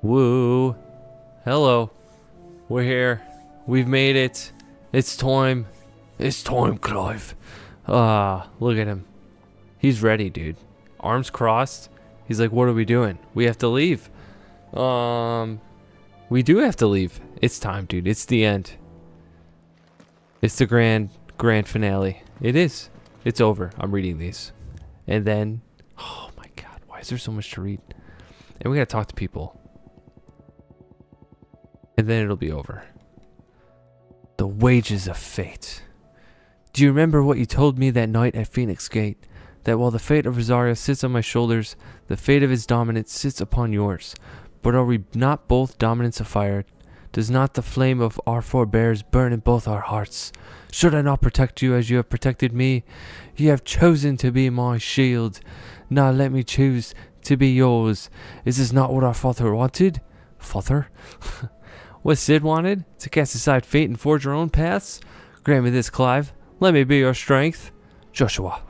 Woo. Hello. We're here. We've made it. It's time. It's time, Clive. Ah, look at him. He's ready, dude. Arms crossed. He's like, what are we doing? We have to leave. Um, we do have to leave. It's time, dude. It's the end. It's the grand, grand finale. It is. It's over. I'm reading these. And then, oh my god, why is there so much to read? And we gotta talk to people. And then it'll be over. The wages of fate. Do you remember what you told me that night at Phoenix Gate? That while the fate of Rosaria sits on my shoulders, the fate of his dominance sits upon yours. But are we not both dominants of fire? Does not the flame of our forebears burn in both our hearts? Should I not protect you as you have protected me? You have chosen to be my shield. Now let me choose to be yours. Is this not what our father wanted? Father? what Cid wanted? To cast aside fate and forge our own paths? Grant me this, Clive. Let me be your strength. Joshua.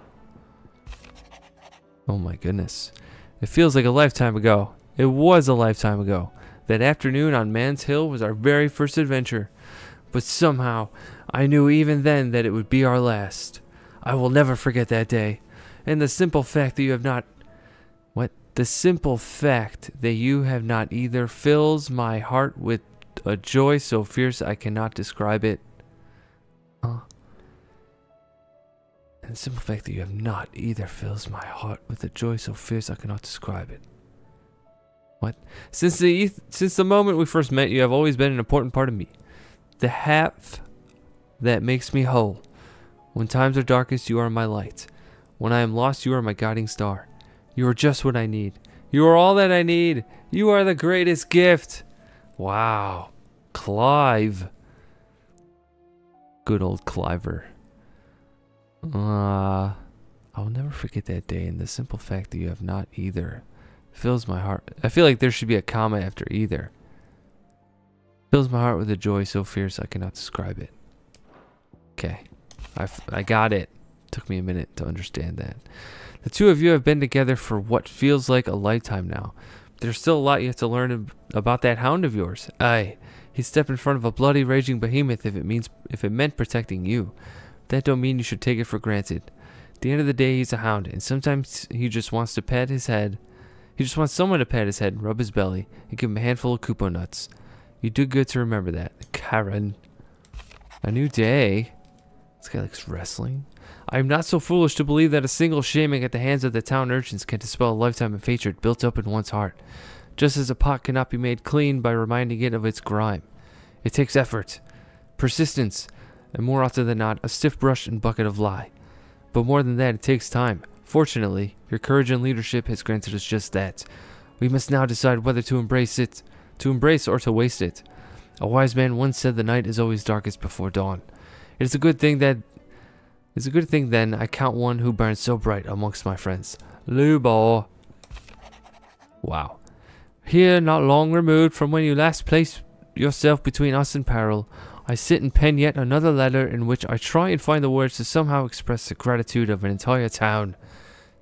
Oh my goodness. It feels like a lifetime ago. It was a lifetime ago. That afternoon on Man's Hill was our very first adventure. But somehow, I knew even then that it would be our last. I will never forget that day. And the simple fact that you have not. What? The simple fact that you have not either fills my heart with a joy so fierce I cannot describe it. Huh? And the simple fact that you have not either fills my heart with a joy so fierce I cannot describe it. What? Since the eth- since the moment we first met, you have always been an important part of me. The half that makes me whole. When times are darkest, you are my light. When I am lost, you are my guiding star. You are just what I need. You are all that I need. You are the greatest gift. Wow. Clive. Good old Cliver. Uh, I'll never forget that day and the simple fact that you have not either fills my heart. I feel like there should be a comma after either. Fills my heart with a joy so fierce I cannot describe it. Okay. I, I got it. Took me a minute to understand that. The two of you have been together for what feels like a lifetime now. There's still a lot you have to learn about that hound of yours. Aye, he stepped in front of a bloody raging behemoth if it means if it meant protecting you. That don't mean you should take it for granted. At the end of the day, he's a hound, and sometimes he just wants to pat his head. He just wants someone to pat his head, rub his belly, and give him a handful of kupo nuts. You do good to remember that, Karen. A new day. This guy likes wrestling. I am not so foolish to believe that a single shaming at the hands of the town urchins can dispel a lifetime of hatred built up in one's heart. Just as a pot cannot be made clean by reminding it of its grime. It takes effort, persistence, and more often than not, a stiff brush and bucket of lye. But more than that, it takes time. Fortunately, your courage and leadership has granted us just that. We must now decide whether to embrace it, to embrace or to waste it. A wise man once said the night is always darkest before dawn. It is a good thing that it's a good thing then I count one who burns so bright amongst my friends. Lubo. Wow. Here, not long removed from when you last placed yourself between us and peril, I sit and pen yet another letter in which I try and find the words to somehow express the gratitude of an entire town.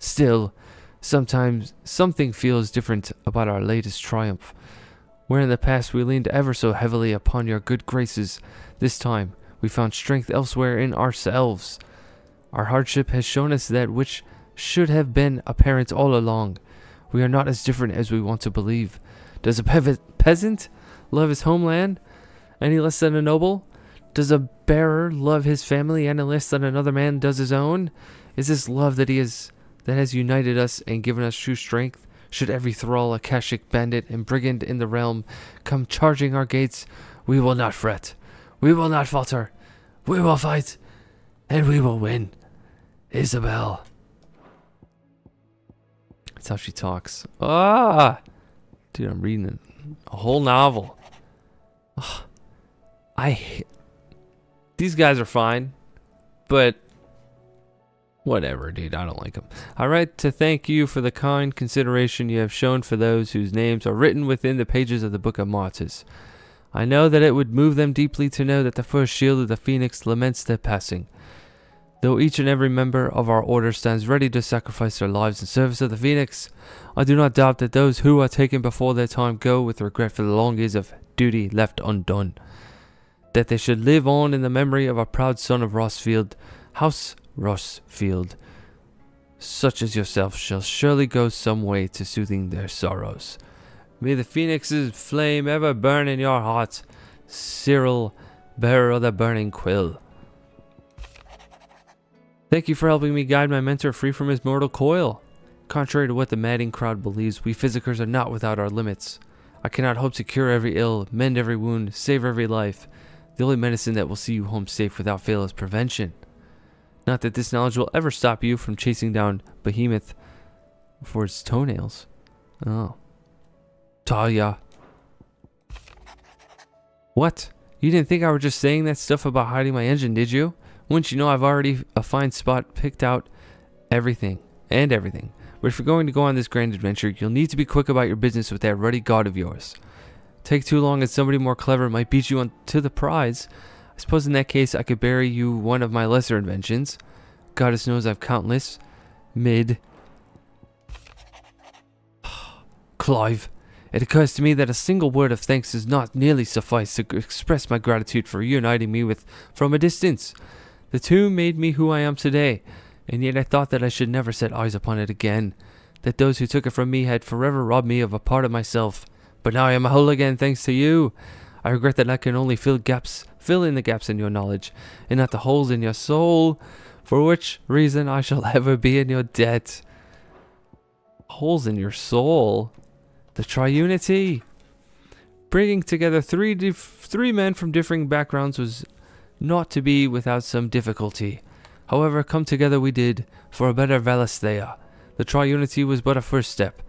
Still, sometimes something feels different about our latest triumph. Where in the past we leaned ever so heavily upon your good graces, this time we found strength elsewhere in ourselves. Our hardship has shown us that which should have been apparent all along. We are not as different as we want to believe. Does a pe- peasant love his homeland any less than a noble? Does a bearer love his family any less than another man does his own? Is this love that he is that has united us and given us true strength? Should every thrall, a Akashic bandit, and brigand in the realm come charging our gates, we will not fret. We will not falter. We will fight, and we will win. Isabel. That's how she talks. Ah! Dude, I'm reading a whole novel. Ugh. I. These guys are fine, but whatever, dude. I don't like them. I write to thank you for the kind consideration you have shown for those whose names are written within the pages of the Book of Martyrs. I know that it would move them deeply to know that the first shield of the Phoenix laments their passing. Though each and every member of our order stands ready to sacrifice their lives in service of the Phoenix, I do not doubt that those who are taken before their time go with regret for the long years of duty left undone. That they should live on in the memory of a proud son of Rosfield, House Rosfield, such as yourself, shall surely go some way to soothing their sorrows. May the phoenix's flame ever burn in your heart, Cyril, bearer of the burning quill. Thank you for helping me guide my mentor free from his mortal coil. Contrary to what the madding crowd believes, we physickers are not without our limits. I cannot hope to cure every ill, mend every wound, save every life. The only medicine that will see you home safe without fail is prevention. Not that this knowledge will ever stop you from chasing down Behemoth for its toenails. Oh. Talia. What? You didn't think I were just saying that stuff about hiding my engine, did you? Wouldn't you know I've already a fine spot picked out everything and everything. But if you're going to go on this grand adventure, you'll need to be quick about your business with that ruddy god of yours. Take too long and somebody more clever might beat you on to the prize. I suppose in that case I could bury you one of my lesser inventions. Goddess knows I've countless. Mid. Clive. It occurs to me that a single word of thanks does not nearly suffice to express my gratitude for uniting me with from a distance. The tomb made me who I am today, and yet I thought that I should never set eyes upon it again, that those who took it from me had forever robbed me of a part of myself. But now I am a whole again thanks to you. I regret that I can only fill gaps, fill in the gaps in your knowledge, and not the holes in your soul, for which reason I shall ever be in your debt. Holes in your soul? The triunity! Bringing together three, three men from differing backgrounds was not to be without some difficulty. However, come together we did, for a better Valisthea. The triunity was but a first step.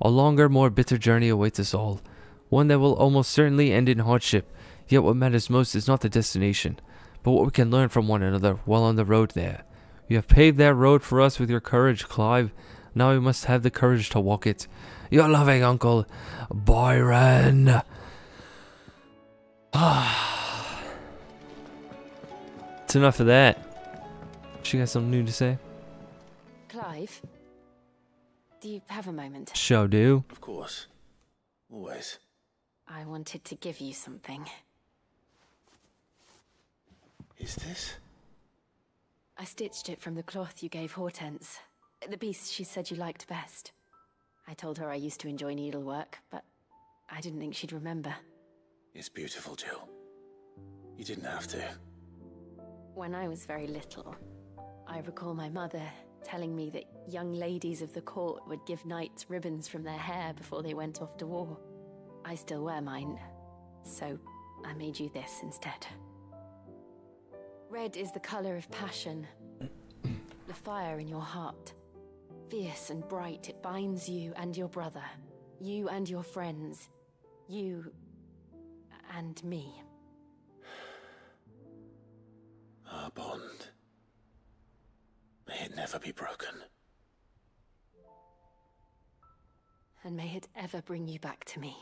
A longer, more bitter journey awaits us all. One that will almost certainly end in hardship. Yet what matters most is not the destination, but what we can learn from one another while on the road there. You have paved that road for us with your courage, Clive. Now we must have the courage to walk it. Your loving uncle, Byron. Ah. It's enough of that. She got something new to say? Clive, do you have a moment? Show do. Of course. Always. I wanted to give you something. Is this? I stitched it from the cloth you gave Hortense. The piece she said you liked best. I told her I used to enjoy needlework, but I didn't think she'd remember. It's beautiful, Jill. You didn't have to. When I was very little, I recall my mother telling me that young ladies of the court would give knights ribbons from their hair before they went off to war. I still wear mine, so I made you this instead. Red is the color of passion, the fire in your heart. Fierce and bright, it binds you and your brother, you and your friends, you and me. Our bond. May it never be broken. And may it ever bring you back to me.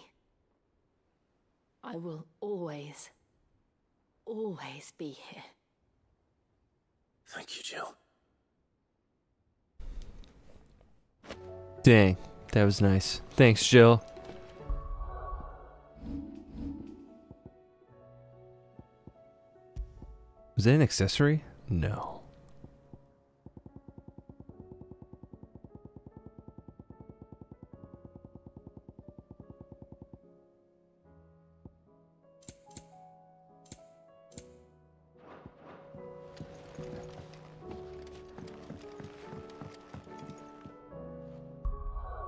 I will always, always be here. Thank you, Jill. Dang, that was nice. Thanks, Jill. Was that an accessory? No.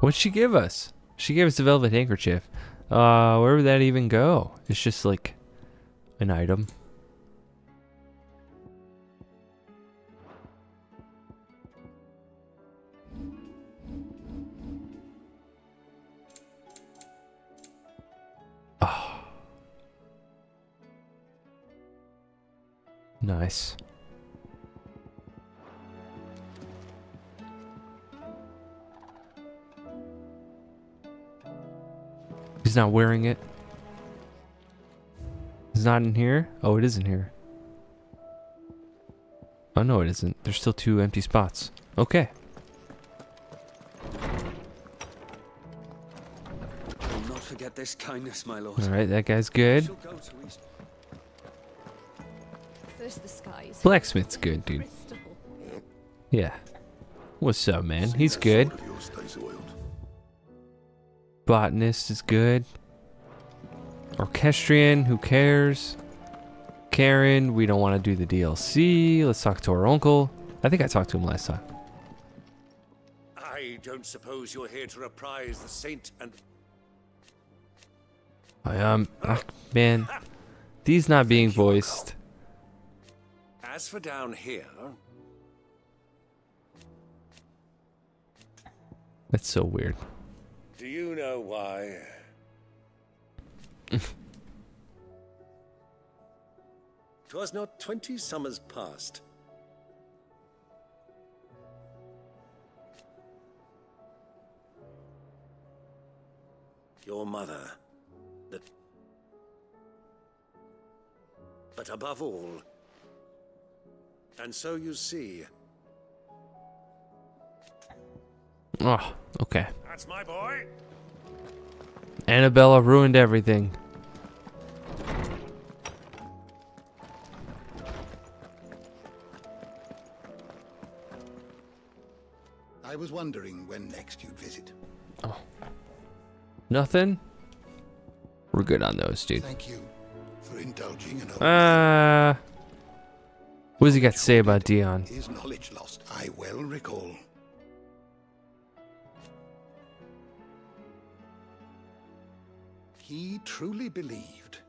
What'd she give us? She gave us a velvet handkerchief. Uh, where would that even go? It's just like an item. He's not wearing it. It's not in here? Oh, it is in here. Oh no, it isn't. There's still two empty spots. Okay. I'll not forget this kindness, my lord. All right, that guy's good. Shall go to East- First the skies. Blacksmith's good, dude. Yeah. What's up, man? He's good. Botanist is good. Orchestrion, who cares? Karen, we don't want to do the DLC. Let's talk to our uncle. I think I talked to him last time. I don't suppose you're here to reprise the saint and I um, ah, man, these not being voiced. as for down here, That's so weird. Do you know why? Twas not twenty summers past. Your mother, that. But above all, and so you see, Oh, okay. that's my boy. Anabella ruined everything. I was wondering when next you'd visit. Oh. Nothing? We're good on those, dude. Thank you for indulging an old Uh, what does he got to say about Dion? His knowledge lost, I well recall. He truly believed.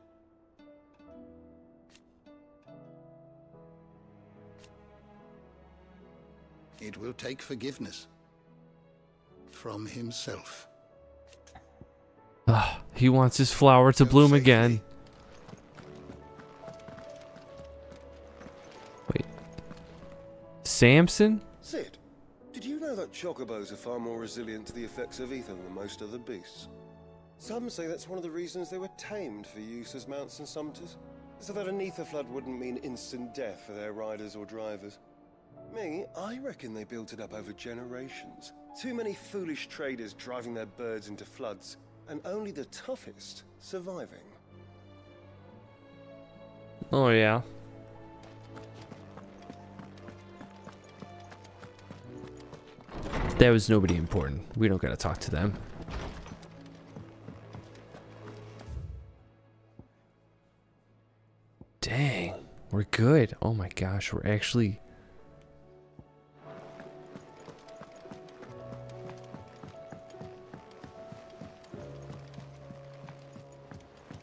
It will take forgiveness from himself. Ah, he wants his flower to Go bloom safely. again. Wait. Samson? Sid, did you know that chocobos are far more resilient to the effects of ether than most other beasts? Some say that's one of the reasons they were tamed for use as mounts and sumpters, so that an ether flood wouldn't mean instant death for their riders or drivers. Me, I reckon they built it up over generations. Too many foolish traders driving their birds into floods, and only the toughest surviving. Oh, yeah. There was nobody important. We don't gotta talk to them. Dang, we're good. Oh my gosh, we're actually.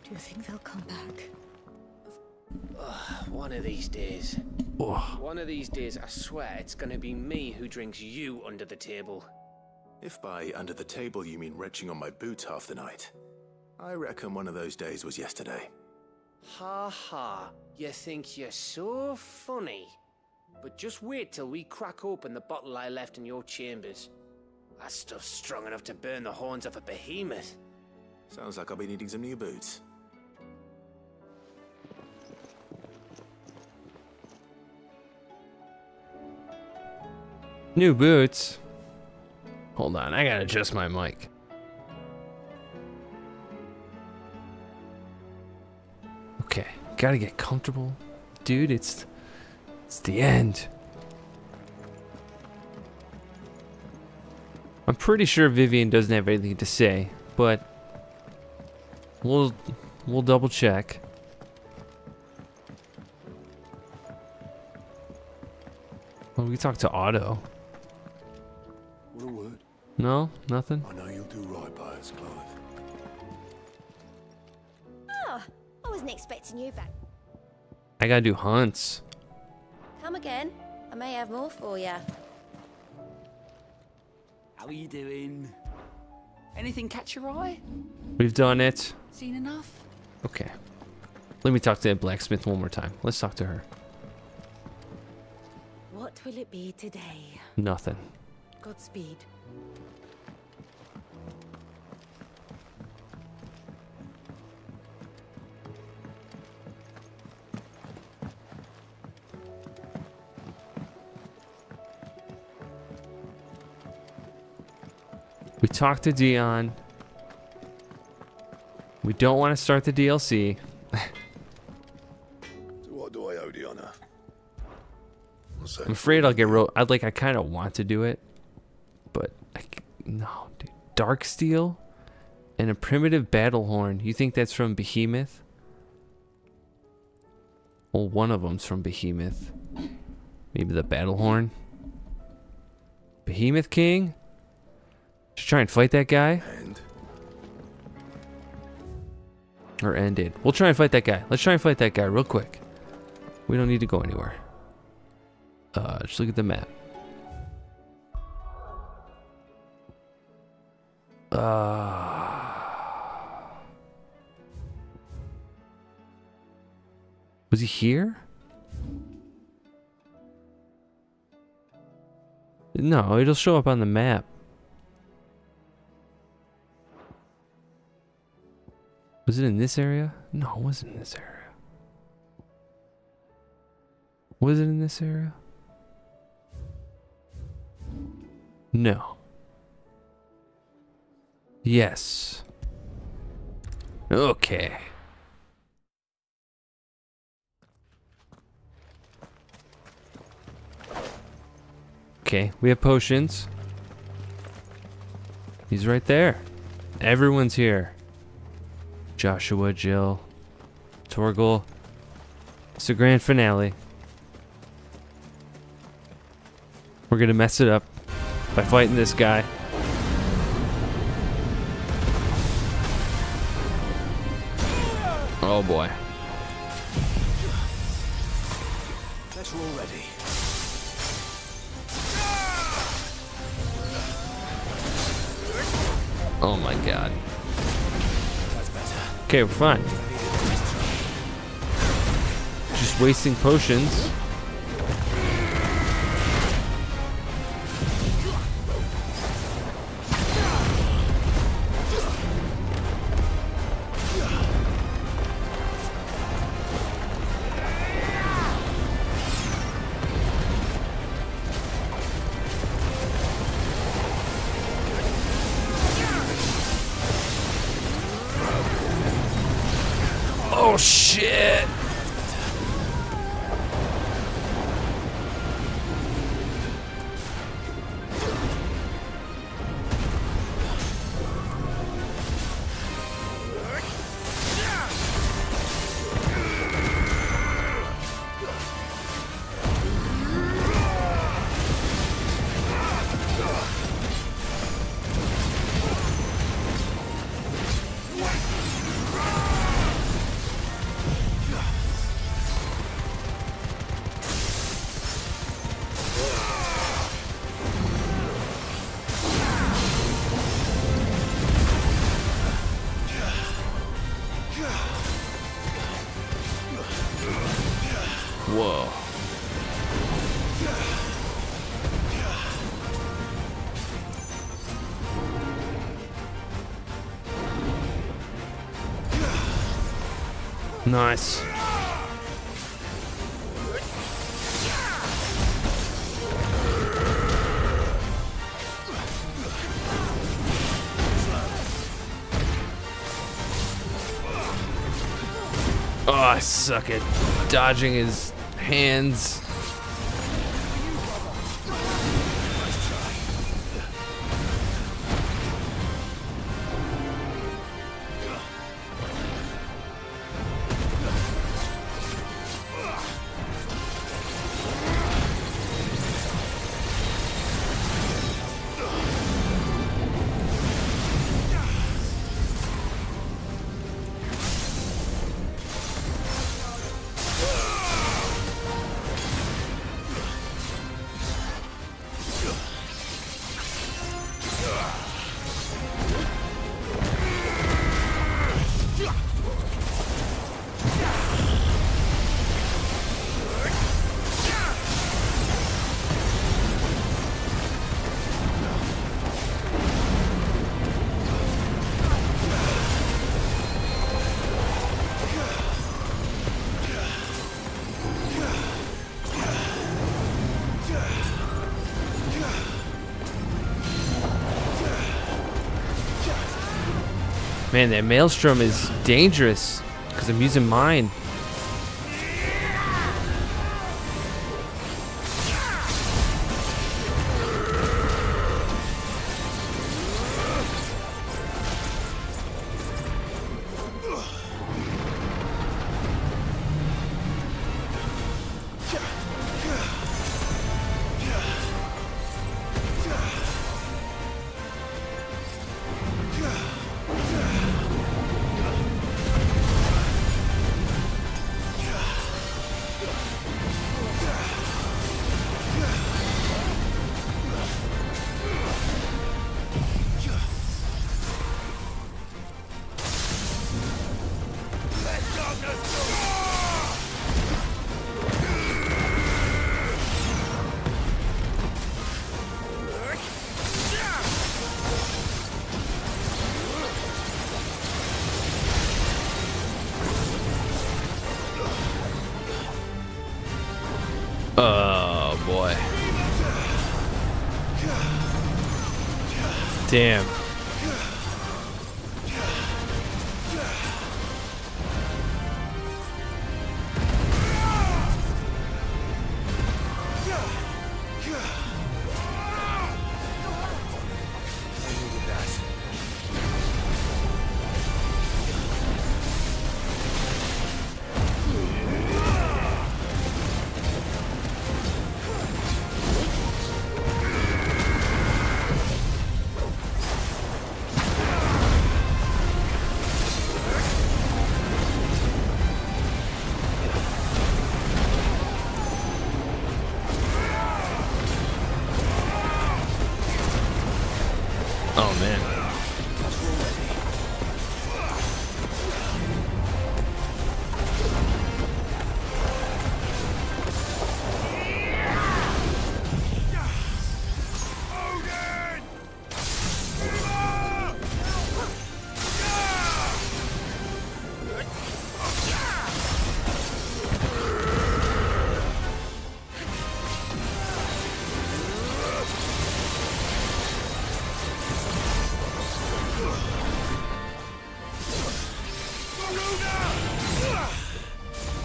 Do you think they'll come back? One of these days. Oh, One of these days, I swear it's gonna be me who drinks you under the table. If by under the table you mean retching on my boots half the night, I reckon one of those days was yesterday. Ha ha, you think you're so funny. But just wait till we crack open the bottle I left in your chambers. That stuff's strong enough to burn the horns off a behemoth. Sounds like I'll be needing some new boots. new boots. Hold on, I gotta adjust my mic. Gotta get comfortable. Dude, it's it's the end. I'm pretty sure Vivian doesn't have anything to say, but we'll we'll double check. Well, we can talk to Otto. What a word. No, nothing. I know you'll do right by us, Clive. I gotta do hunts. Come again. I may have more for you. How are you doing? Anything catch your eye? We've done it. Seen enough? Okay. Let me talk to that blacksmith one more time. Let's talk to her. What will it be today? Nothing. Godspeed. Talked to Dion. We don't want to start the DLC. What do I owe that? I'm afraid I'll get real. I'd like. I kind of want to do it, but I no, dude. Dark steel and a primitive battle horn. You think that's from Behemoth? Well, one of them's from Behemoth. Maybe the battle horn. Behemoth King. Just try and fight that guy. And Or ended. We'll try and fight that guy. Let's try and fight that guy real quick. We don't need to go anywhere. Uh, just look at the map. Uh, was he here? No, it'll show up on the map. Was it in this area? No, it wasn't in this area. Was it in this area? No. Yes. Okay. Okay, we have potions. He's right there. Everyone's here. Joshua, Jill, Torgal. It's the grand finale. We're gonna mess it up by fighting this guy. Oh boy. Let's roll ready. Oh my god. Okay, we're fine. Just wasting potions. Oh shit! Nice. Oh, I suck at dodging his hands. Man, that maelstrom is dangerous because I'm using mine.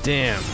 Damn.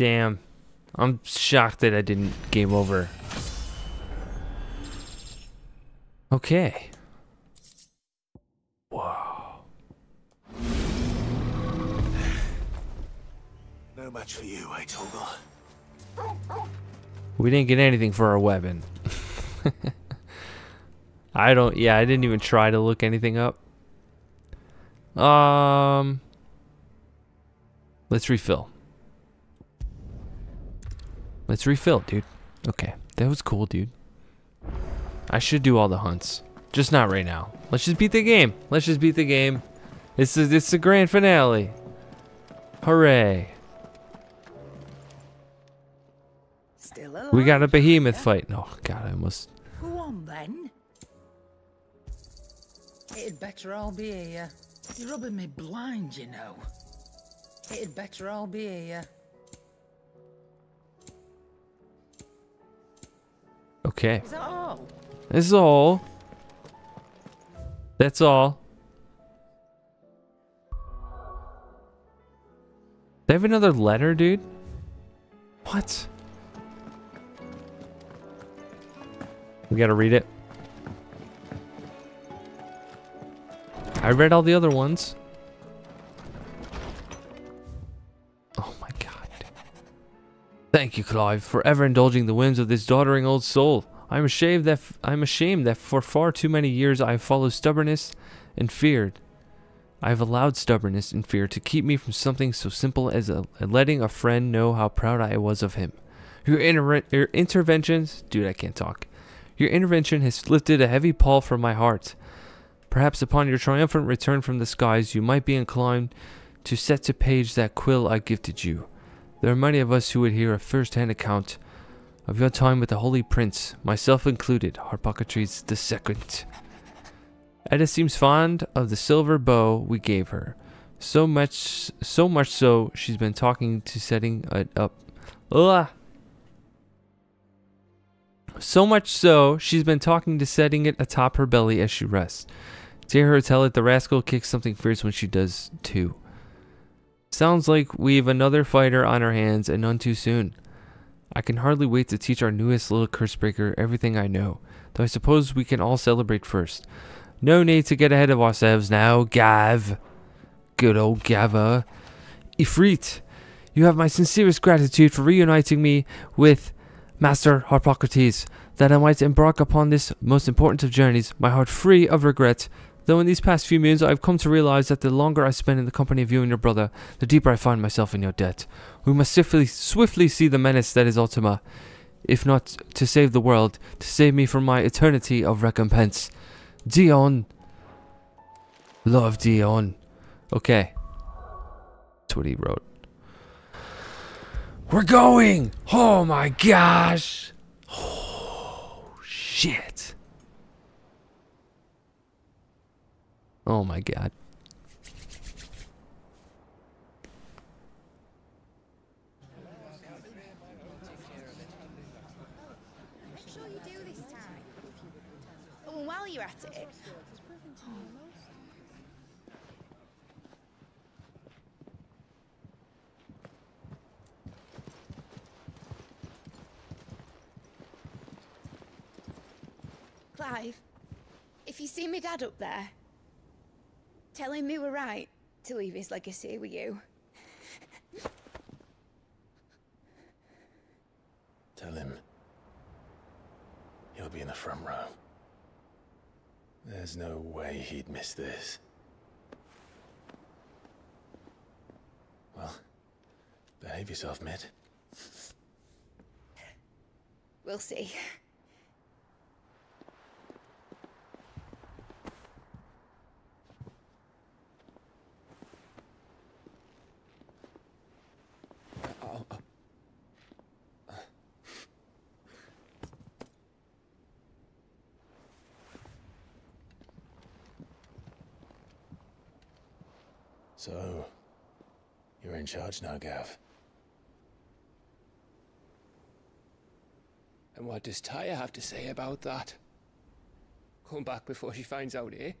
Damn. I'm shocked that I didn't game over. Okay. Whoa. No match for you, eh, Torgal? We didn't get anything for our weapon. I don't yeah, I didn't even try to look anything up. Um Let's refill. Let's refill, dude. Okay. That was cool, dude. I should do all the hunts. Just not right now. Let's just beat the game. Let's just beat the game. This is it's the grand finale. Hooray. Still alive. We got a behemoth fight. Oh god, I almost Go on then. It'd better all be here. You're rubbing me blind, you know. It'd better all be here. Okay. Is that all? This is all. That's all. They have another letter, dude? What? We gotta read it. I read all the other ones. Thank you, Clive, for ever indulging the whims of this doddering old soul. I am ashamed that f- I am ashamed that for far too many years I have followed stubbornness and feared. I have allowed stubbornness and fear to keep me from something so simple as a, letting a friend know how proud I was of him. Your, inter- your interventions, dude, I can't talk. Your intervention has lifted a heavy pall from my heart. Perhaps upon your triumphant return from the skies, you might be inclined to set to page that quill I gifted you. There are many of us who would hear a first-hand account of your time with the Holy Prince, myself included, Harpocrates the Second. Edda seems fond of the silver bow we gave her. So much, so much so, she's been talking to setting it up. Ugh. So much so, she's been talking to setting it atop her belly as she rests. To hear her tell it, the rascal kicks something fierce when she does too. Sounds like we've another fighter on our hands and none too soon. I can hardly wait to teach our newest little cursebreaker everything I know, though I suppose we can all celebrate first. No need to get ahead of ourselves now, Gav. Good old Gava. Ifrit, you have my sincerest gratitude for reuniting me with Master Harpocrates, that I might embark upon this most important of journeys, my heart free of regret, though in these past few moons I have come to realize that the longer I spend in the company of you and your brother, the deeper I find myself in your debt. We must swiftly, swiftly see the menace that is Ultima, if not to save the world, to save me from my eternity of recompense. Dion. Love Dion. Okay. That's what he wrote. We're going! Oh my gosh! Oh, shit. Oh my god. You at it, Clive, if you see me dad up there, tell him we were right to leave his legacy with you. Tell him. He'll be in the front row. There's no way he'd miss this. Well, behave yourself, Mid. We'll see. So, you're in charge now, Gav. And what does Tyre have to say about that? Come back before she finds out, eh?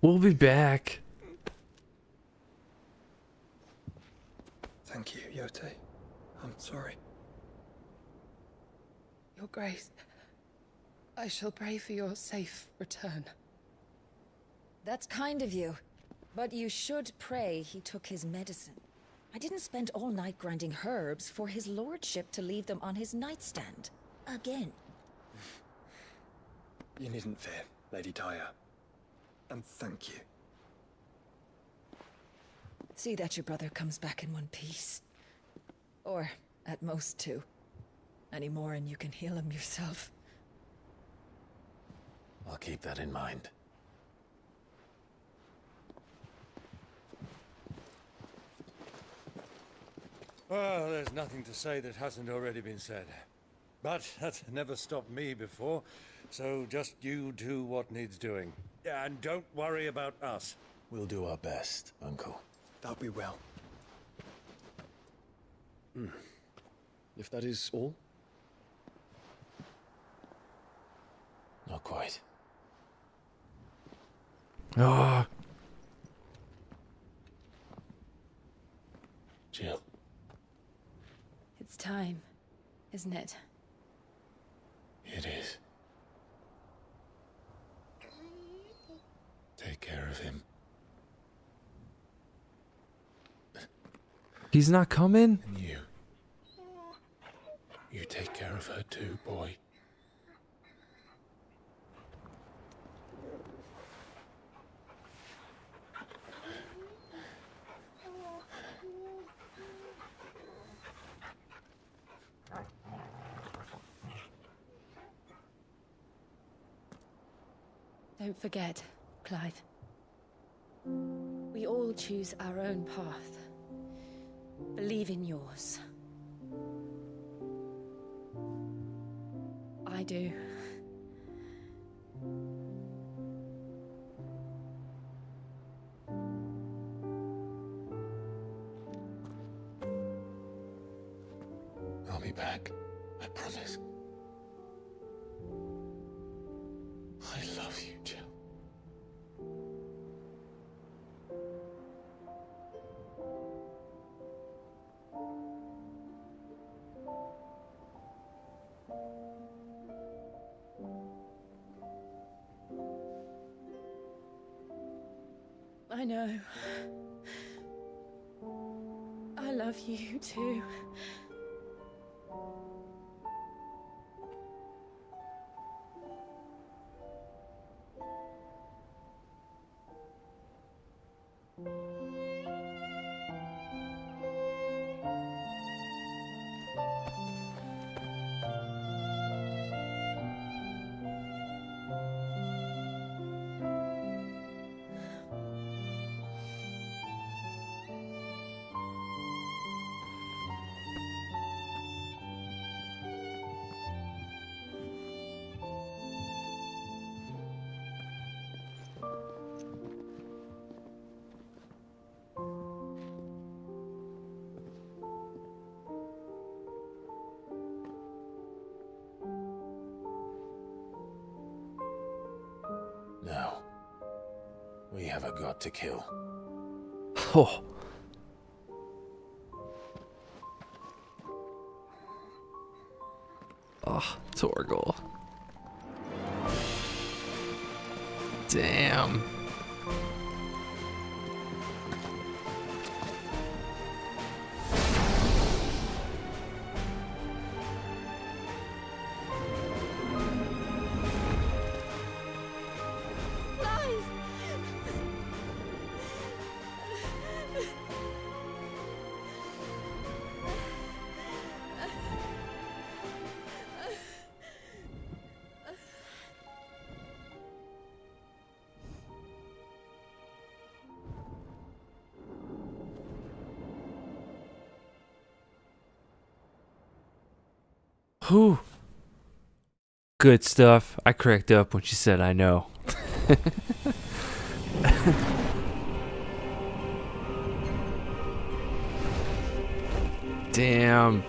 We'll be back. Thank you, Yote. I'm sorry. Your Grace, I shall pray for your safe return. That's kind of you. But you should pray he took his medicine. I didn't spend all night grinding herbs for his lordship to leave them on his nightstand. Again. You needn't fear, Lady Tarja. And thank you. See that your brother comes back in one piece. Or, at most, two. Any more and you can heal him yourself. I'll keep that in mind. Well, there's nothing to say that hasn't already been said. But that's never stopped me before, so just you do what needs doing. And don't worry about us. We'll do our best, Uncle. That'll be well. Hmm. If that is all? Not quite. Ah. Jill. It's time, isn't it? It is. Take care of him. He's not coming? And you. You take care of her too, boy. Don't forget, Clive. We all choose our own path. Believe in yours. I do. I know. I love you too. To kill. Oh, Whew. Good stuff. I cracked up when she said I know. Damn.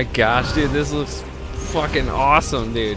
My gosh, dude, this looks fucking awesome, dude.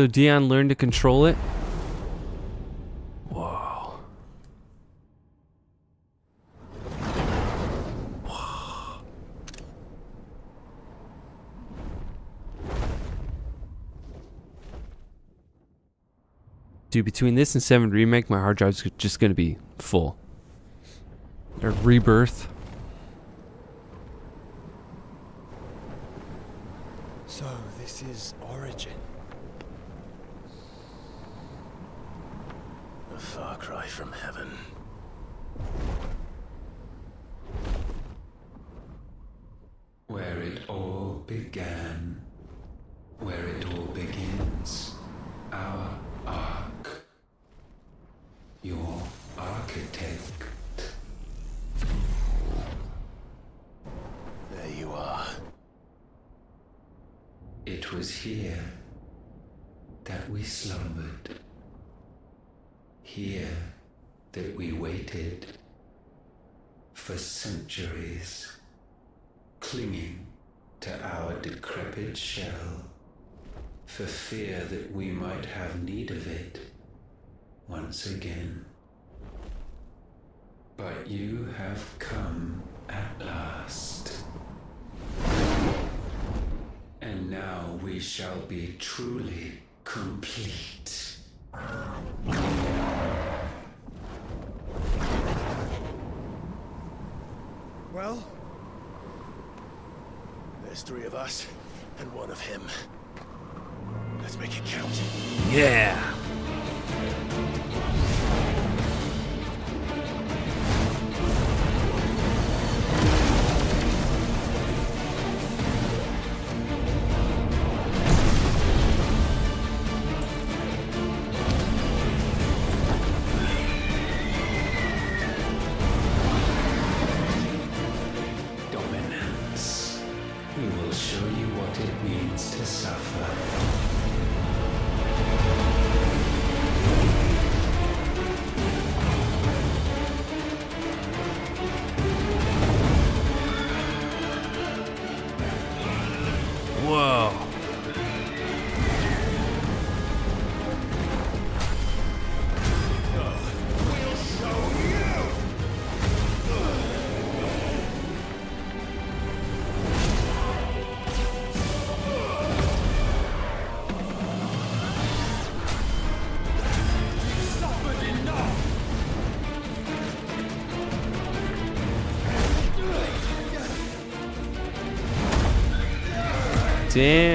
So Dion learned to control it? Whoa. Dude, between this and 7 Remake, my hard drive's just gonna be full. Or Rebirth. So, this is Origin. A far cry from heaven. Where it all began. Where it all begins. Our ark. Your architect. There you are. It was here that we slumbered. Here that we waited for centuries, clinging to our decrepit shell for fear that we might have need of it once again. But you have come at last. And now we shall be truly complete. Well? There's three of us, and one of him. Let's make it count. Yeah. Damn.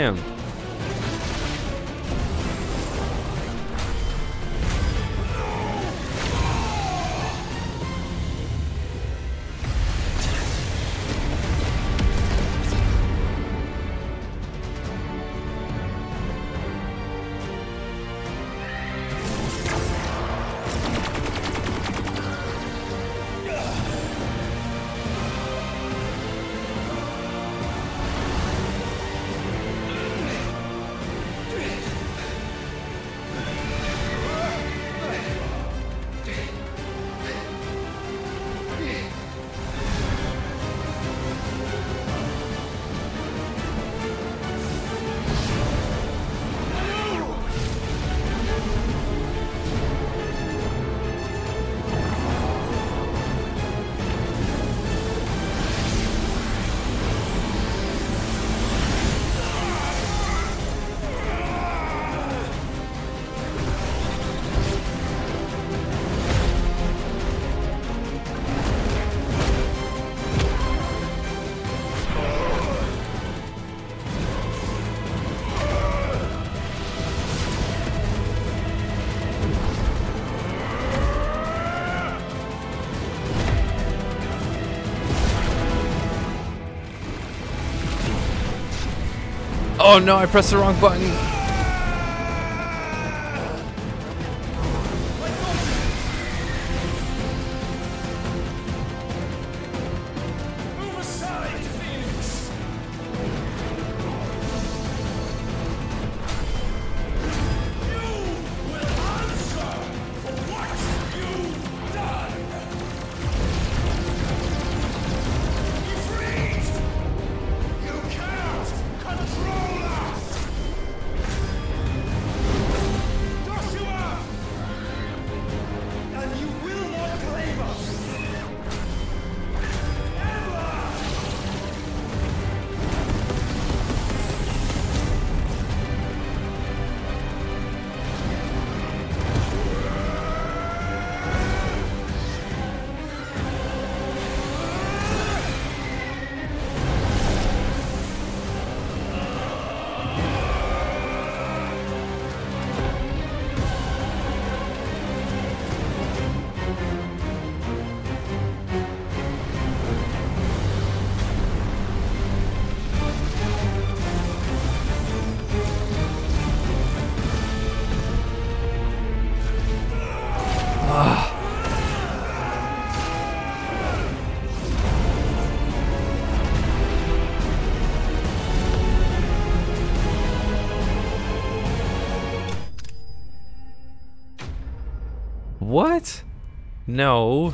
Oh no, I pressed the wrong button. No.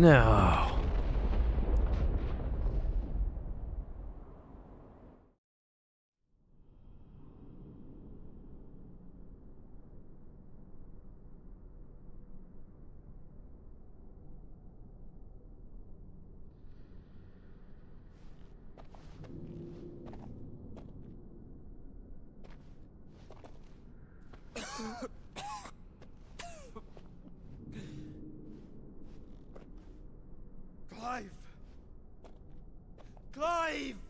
No. Clive!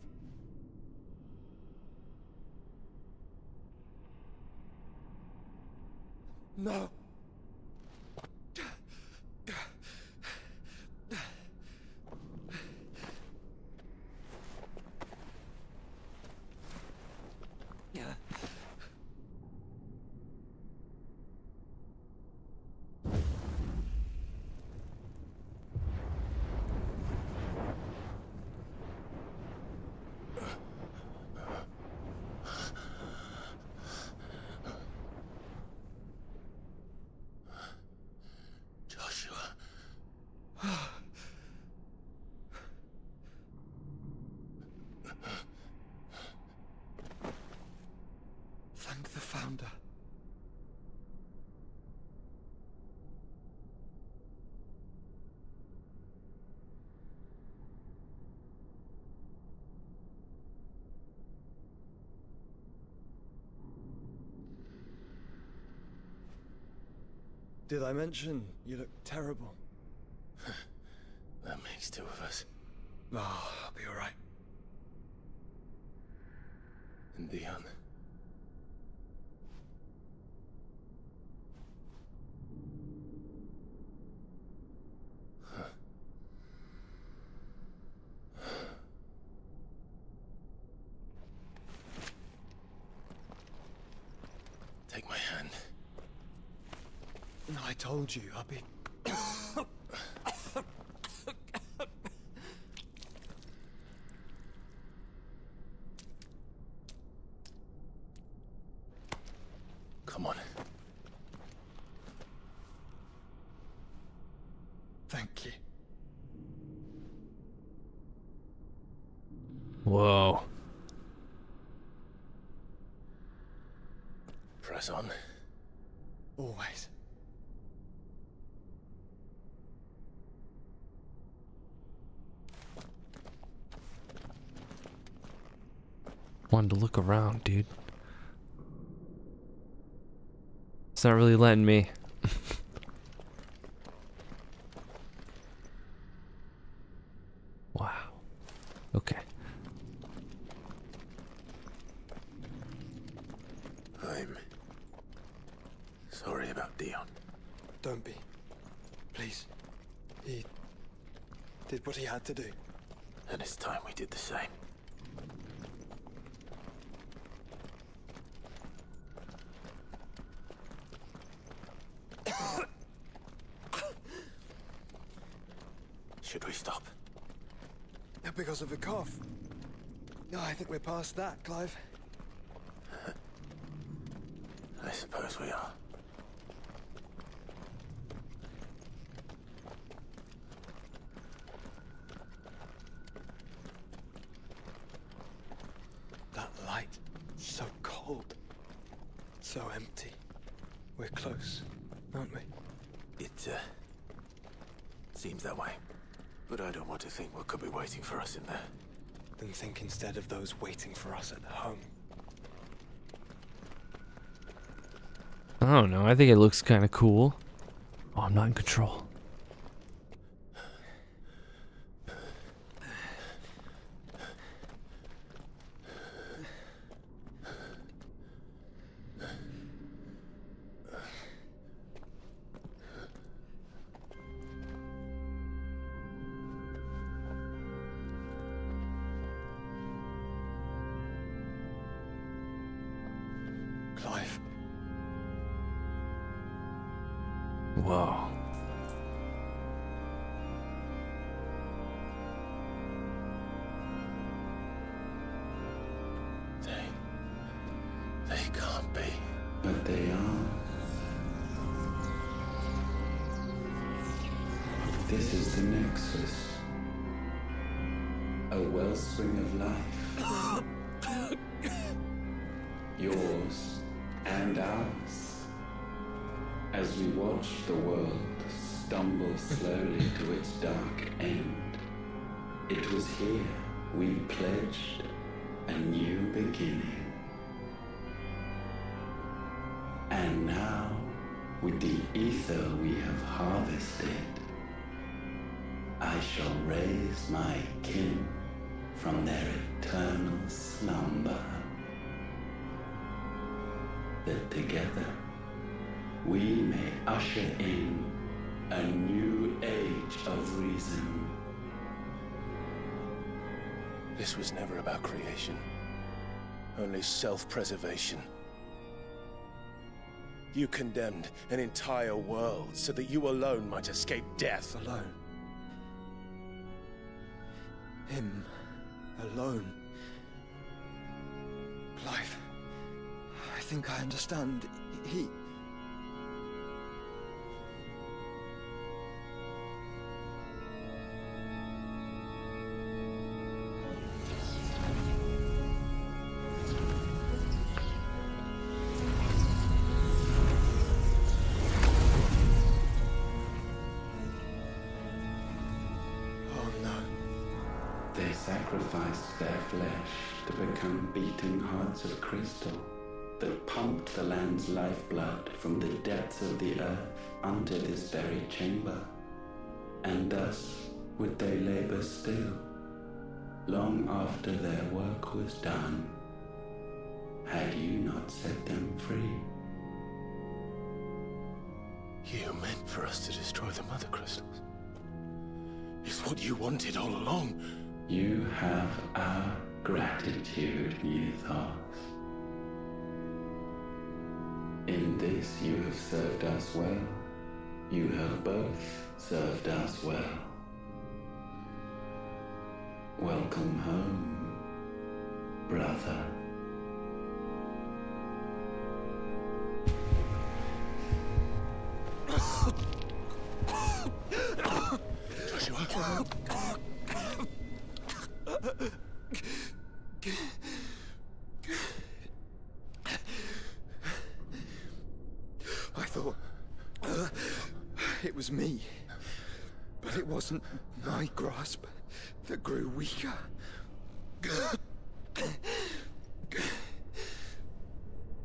Did I mention you look terrible? that makes two of us. Ah, big. Come on. Thank you. Whoa. Press on. Wanted to look around, dude. It's not really letting me. wow. Okay. I'm sorry about Dion. Don't be. Please. He did what he had to do. And it's time we did the same. Should we stop? Because of the cough. No, I think we're past that, Clive. I suppose we are. That light, so cold. So empty. We're close, aren't we? It, uh, seems that way. But I don't want to think what could be waiting for us in there. Then think instead of those waiting for us at home. I don't know. I think it looks kind of cool. Oh, I'm not in control. A wellspring of life. Yours and ours. As we watch the world stumble slowly to its dark end, it was here we pledged a new beginning. And now, with the ether we have harvested, shall raise my kin from their eternal slumber. That together we may usher in a new age of reason. This was never about creation. Only self-preservation. You condemned an entire world so that you alone might escape death. Alone. Him. Alone. Clive. I think I understand. He. Labor still, long after their work was done, had you not set them free. You meant for us to destroy the Mother Crystals. It's what you wanted all along. You have our gratitude, Mythos. In this you have served us well. You have both served us well. Welcome home, brother. Joshua? I thought uh, it was me, but it wasn't my grasp that grew weaker.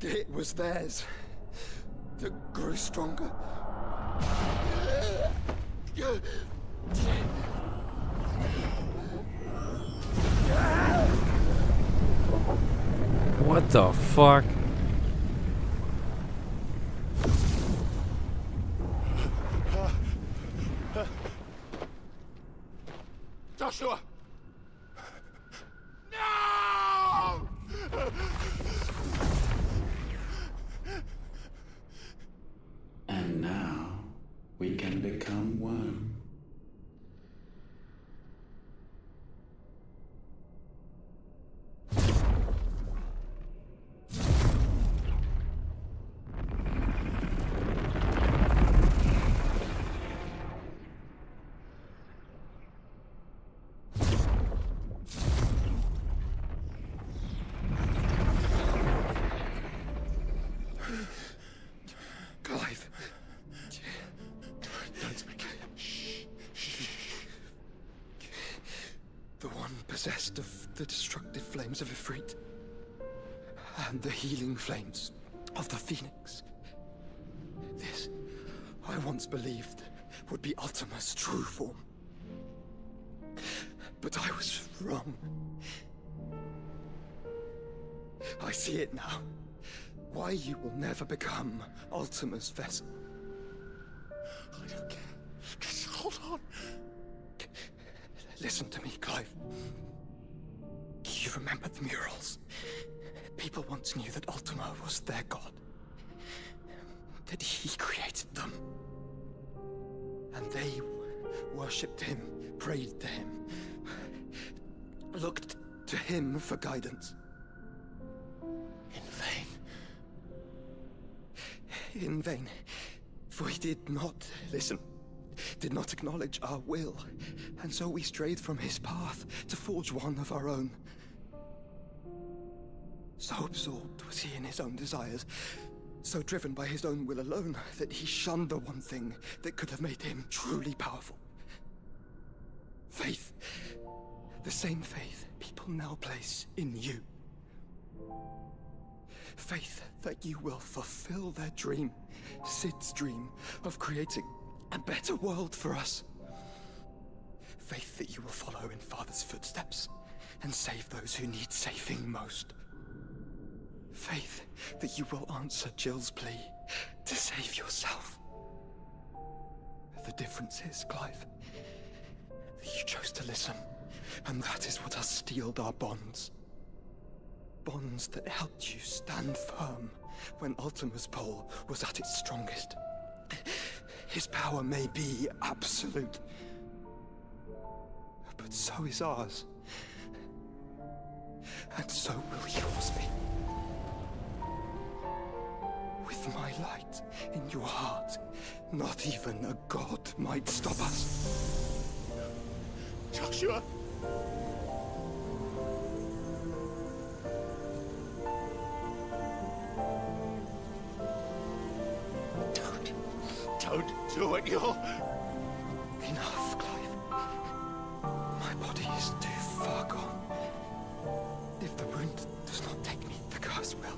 It was theirs that grew stronger. What the fuck? Joshua! No! And now we can become one. And the healing flames of the Phoenix. This, I once believed, would be Ultima's true form. But I was wrong. I see it now. Why you will never become Ultima's vessel. I don't care. Just hold on. Listen to me, Clive. You remember the murals? People once knew that Ultima was their god. That he created them. And they worshipped him, prayed to him, looked to him for guidance. In vain. In vain. For he did not listen, did not acknowledge our will, and so we strayed from his path to forge one of our own. So absorbed was he in his own desires, so driven by his own will alone, that he shunned the one thing that could have made him truly powerful. Faith. The same faith people now place in you. Faith that you will fulfill their dream, Cid's dream, of creating a better world for us. Faith that you will follow in Father's footsteps and save those who need saving most. Faith that you will answer Jill's plea to save yourself. The difference is, Clive, that you chose to listen, and that is what has steeled our bonds. Bonds that helped you stand firm when Ultima's pull was at its strongest. His power may be absolute, but so is ours. And so will yours be. With my light in your heart, not even a god might stop us. Joshua! Don't. Don't do it, you'll. Enough, Clive. My body is too far gone. If the wound does not take me, the curse will.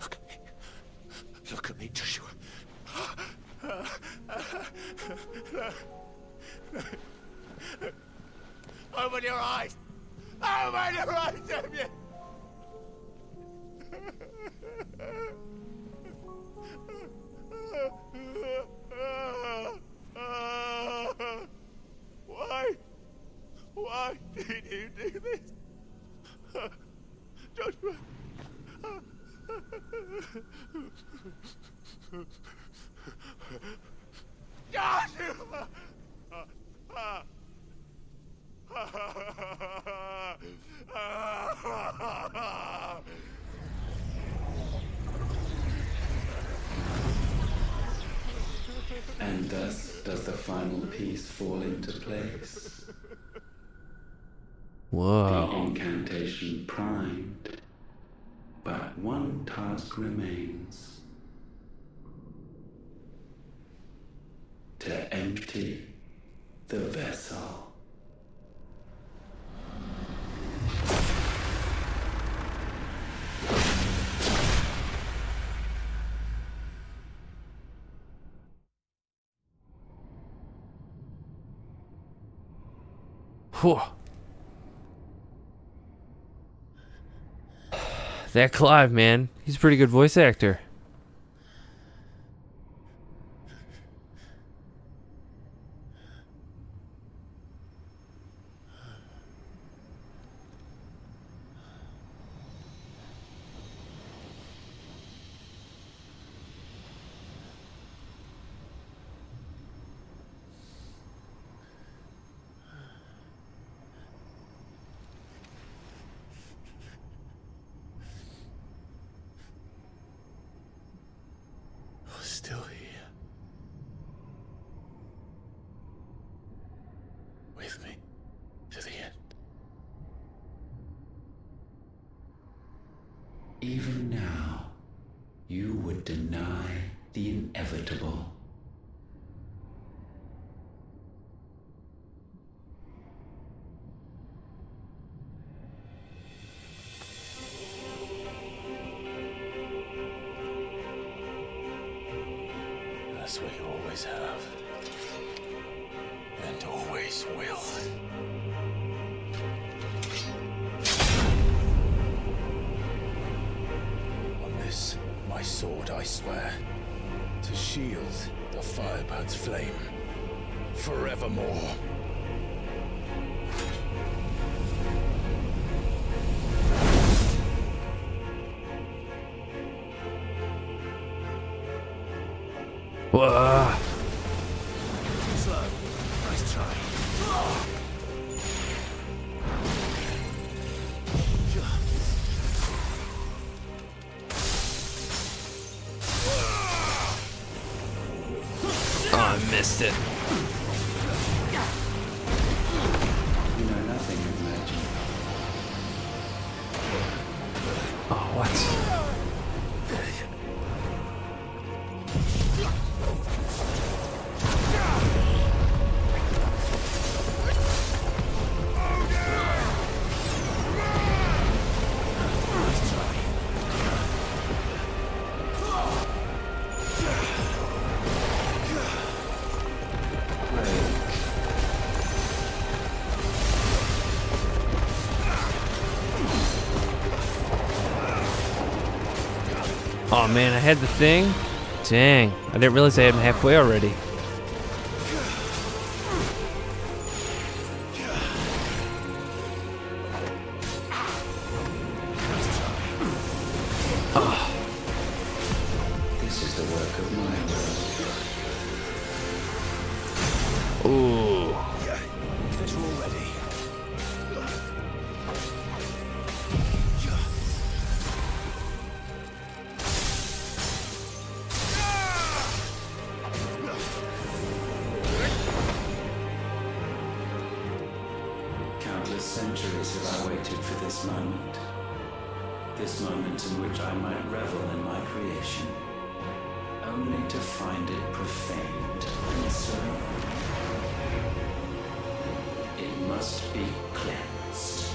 Look at me. Look at me, Joshua. Open your eyes. Open your eyes. Whoa. The incantation primed, but one task remains. To empty the vessel. Whew. That Clive, man. He's a pretty good voice actor. Man, I had the thing. Dang, I didn't realize I had him halfway already. This moment in which I might revel in my creation. Only to find it profaned and so. It must be cleansed.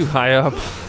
Too high up.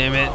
Damn it.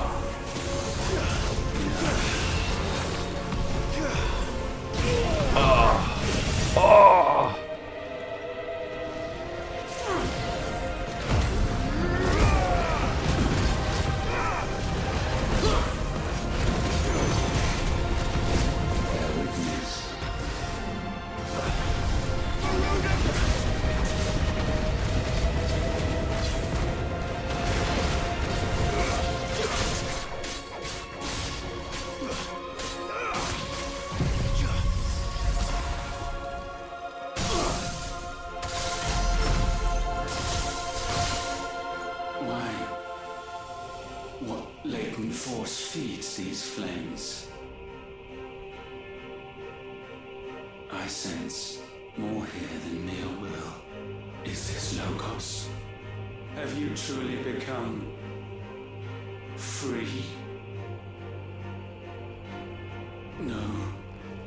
No,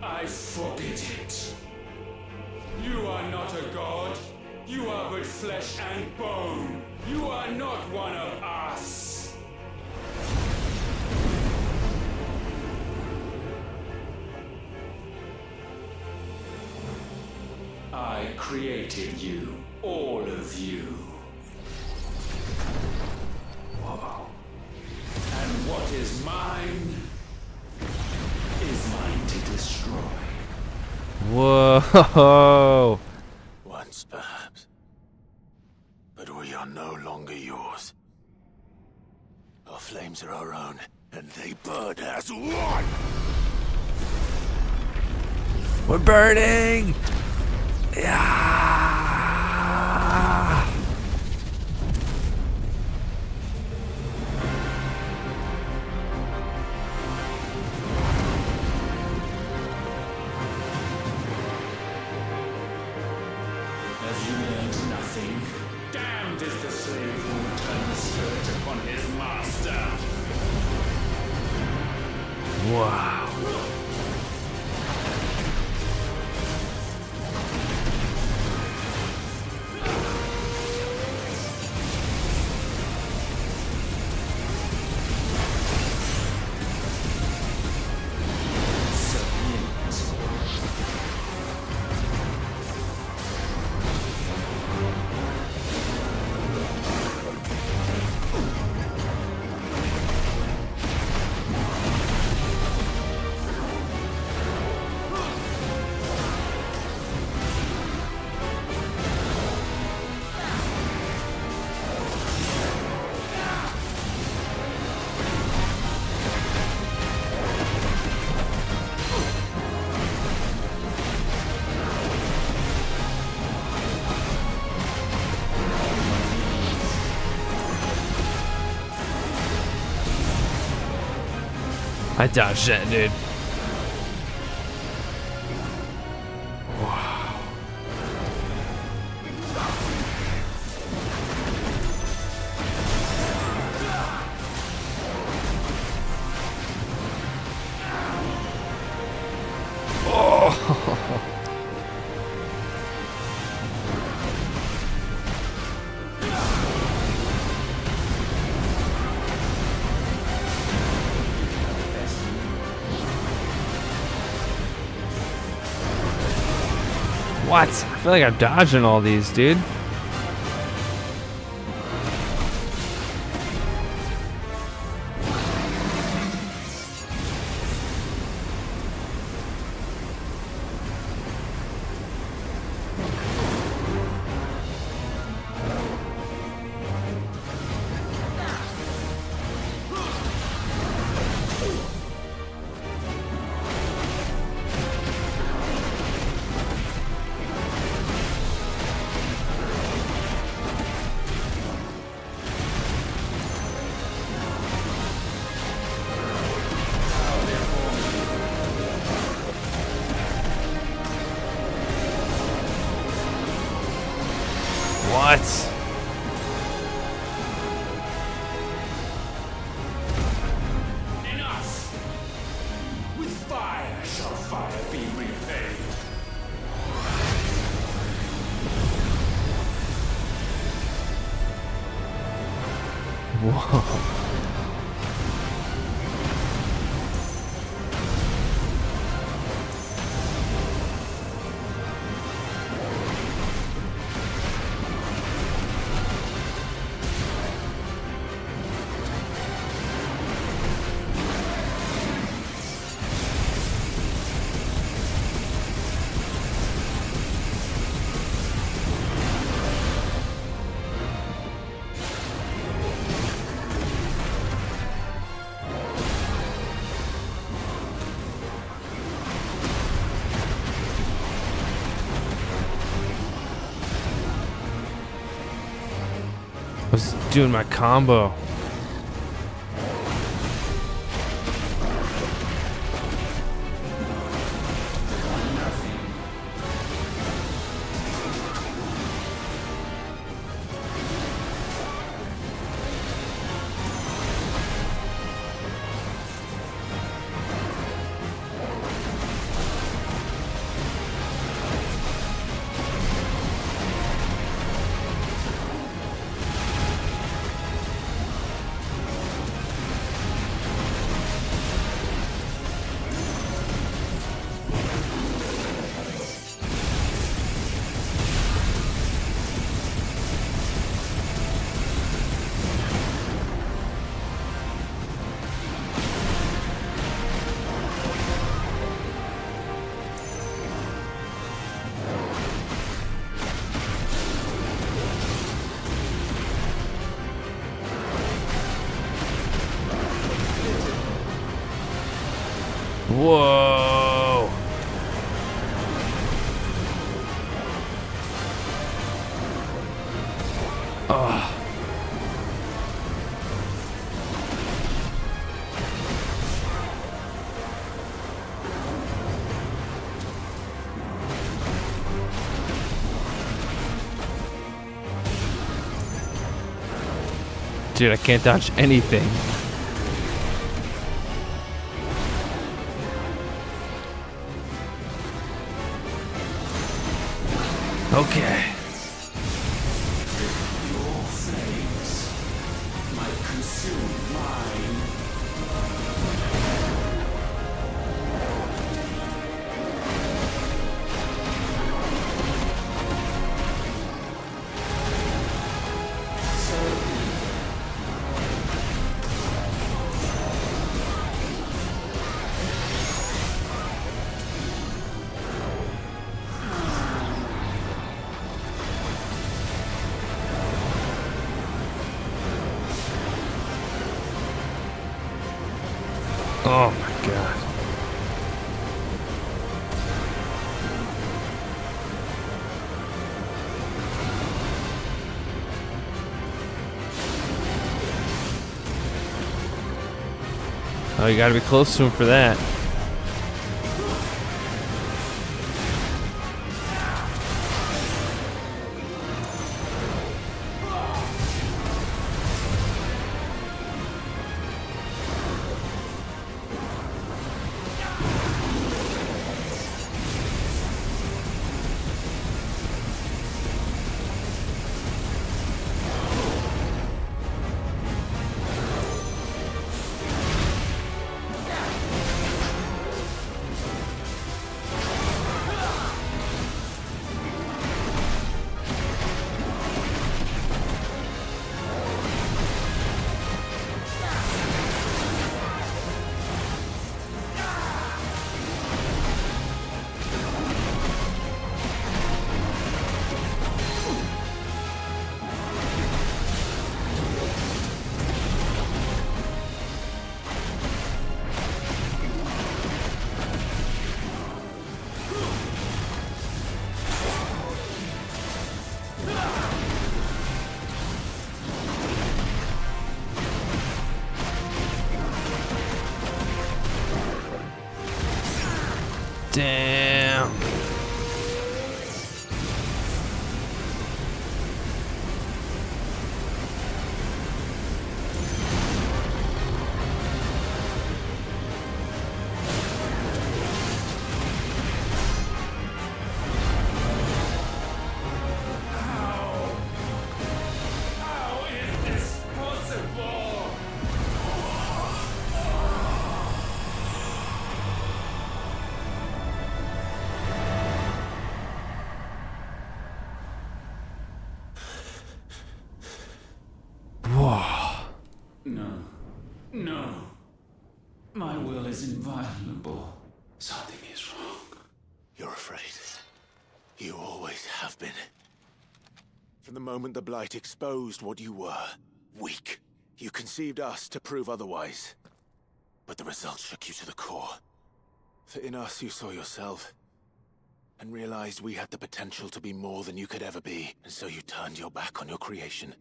I forbid it. You are not a god. You are but flesh and bone. You are not one of us. I created you, all of you. Whoa. Once, perhaps. But we are no longer yours. Our flames are our own, and they burn as one! We're burning. I dodged that, dude. What? I feel like I'm dodging all these, dude. Was doing my combo. Dude, I can't dodge anything. Oh, you gotta be close to him for that. Is inviolable. Something is wrong. You're afraid. You always have been. From the moment the Blight exposed what you were, weak, you conceived us to prove otherwise. But the results shook you to the core. For in us you saw yourself, and realized we had the potential to be more than you could ever be, and so you turned your back on your creation.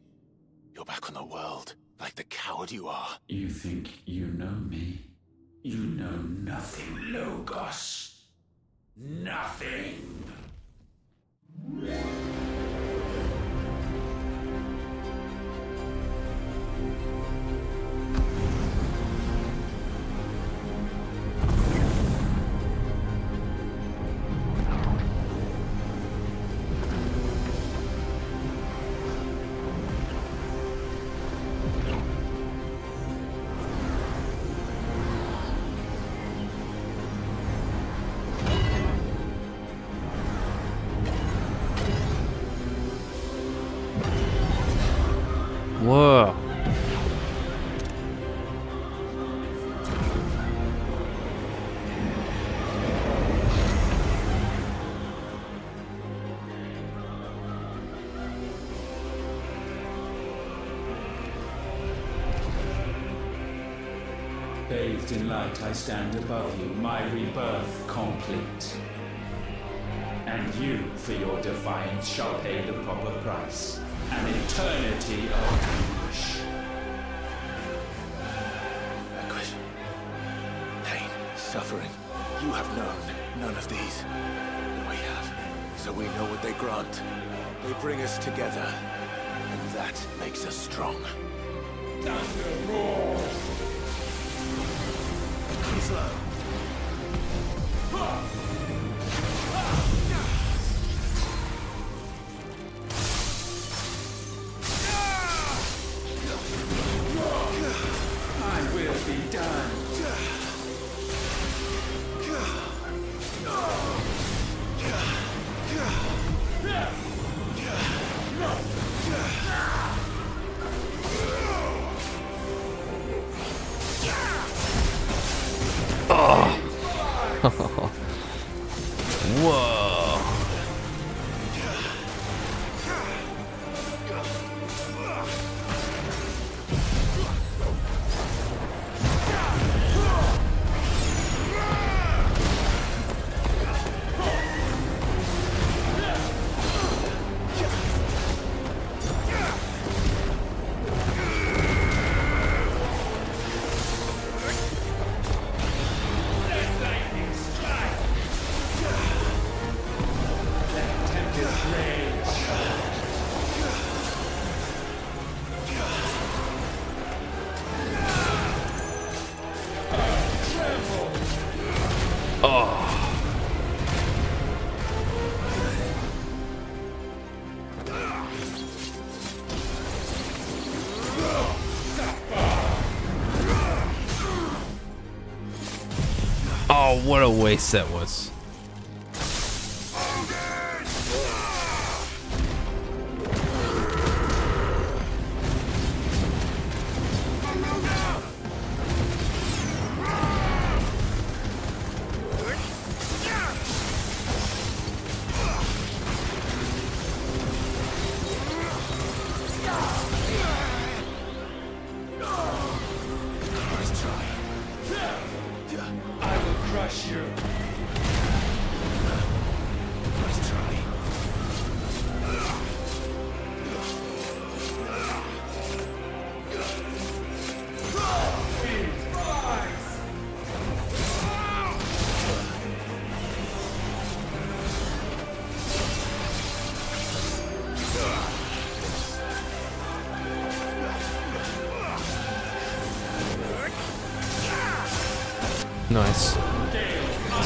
Your back on the world, like the coward you are. You think you know me? You know nothing, Logos. Nothing. perfect in light I stand above you, my rebirth complete. And you, for your defiance, shall pay the proper price, an eternity of anguish. Anguish, pain, suffering. You have known none of these. We have, so we know what they grant. They bring us together, and that makes us strong. Thunder roars! slow. what a waste that was.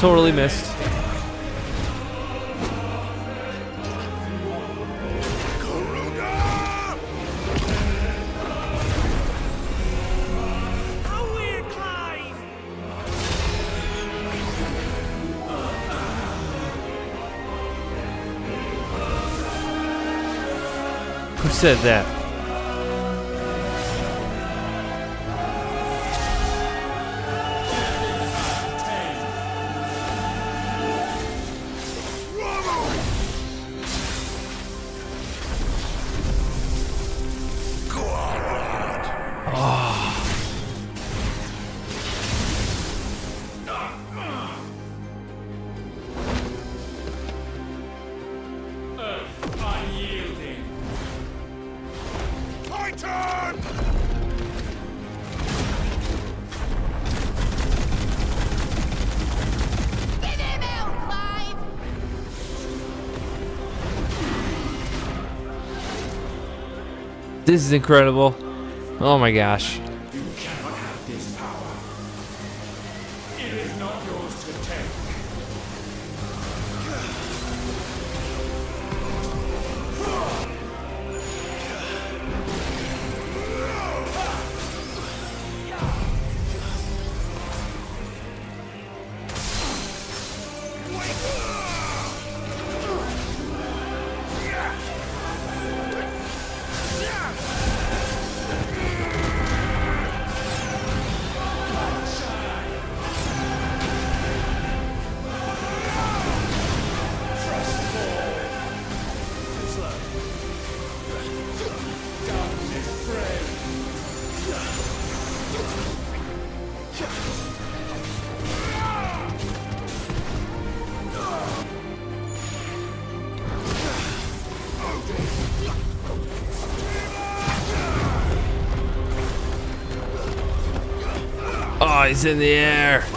totally missed. Who said that? This is incredible. Oh my gosh. flies in the air.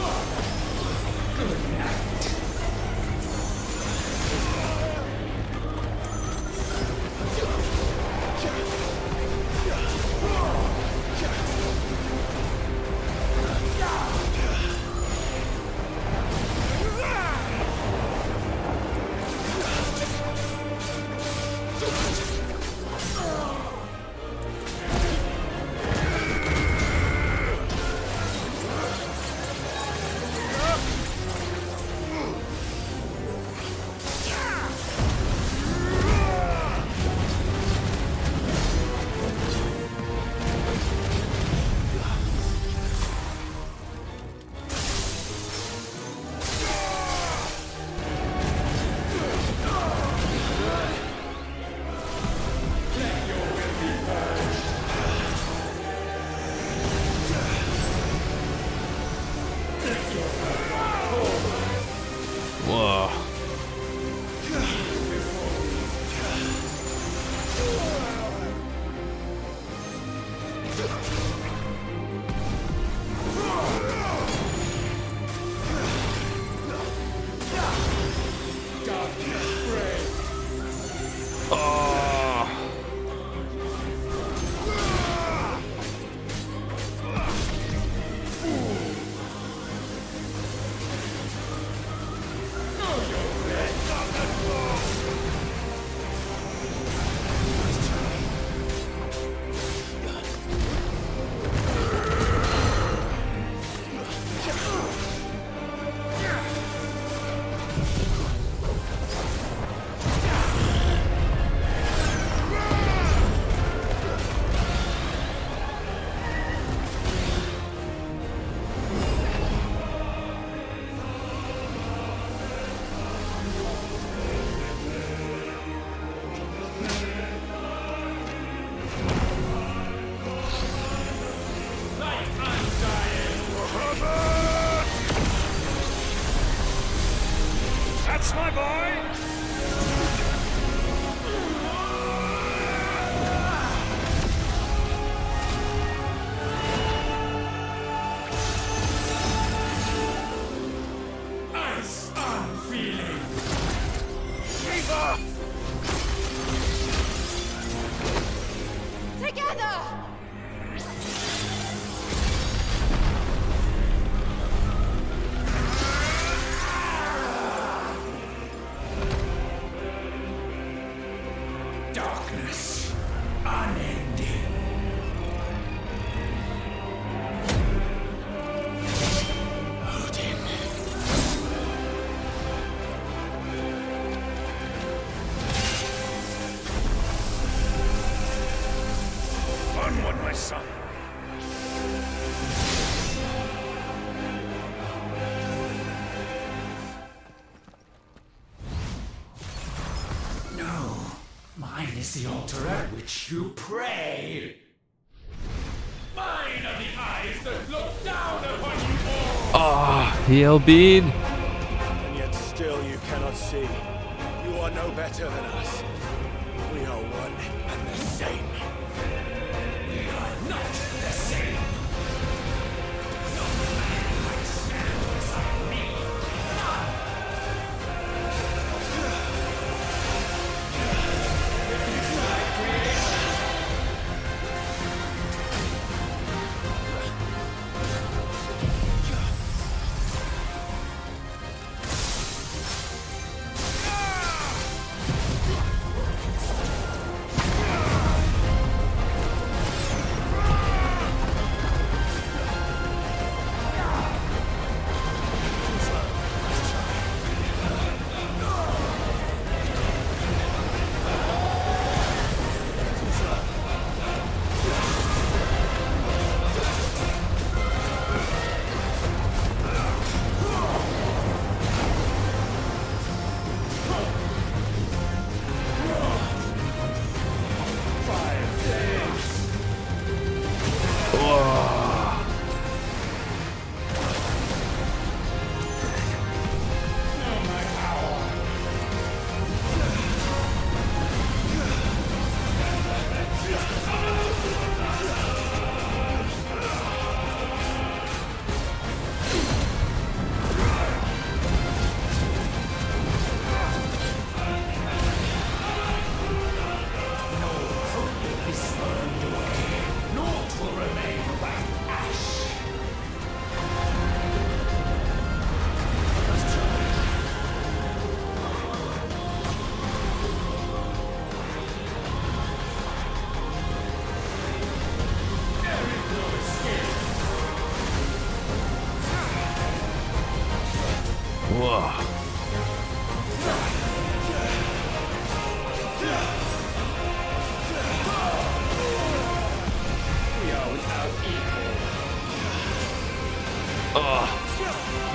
Ah, oh, Whoa.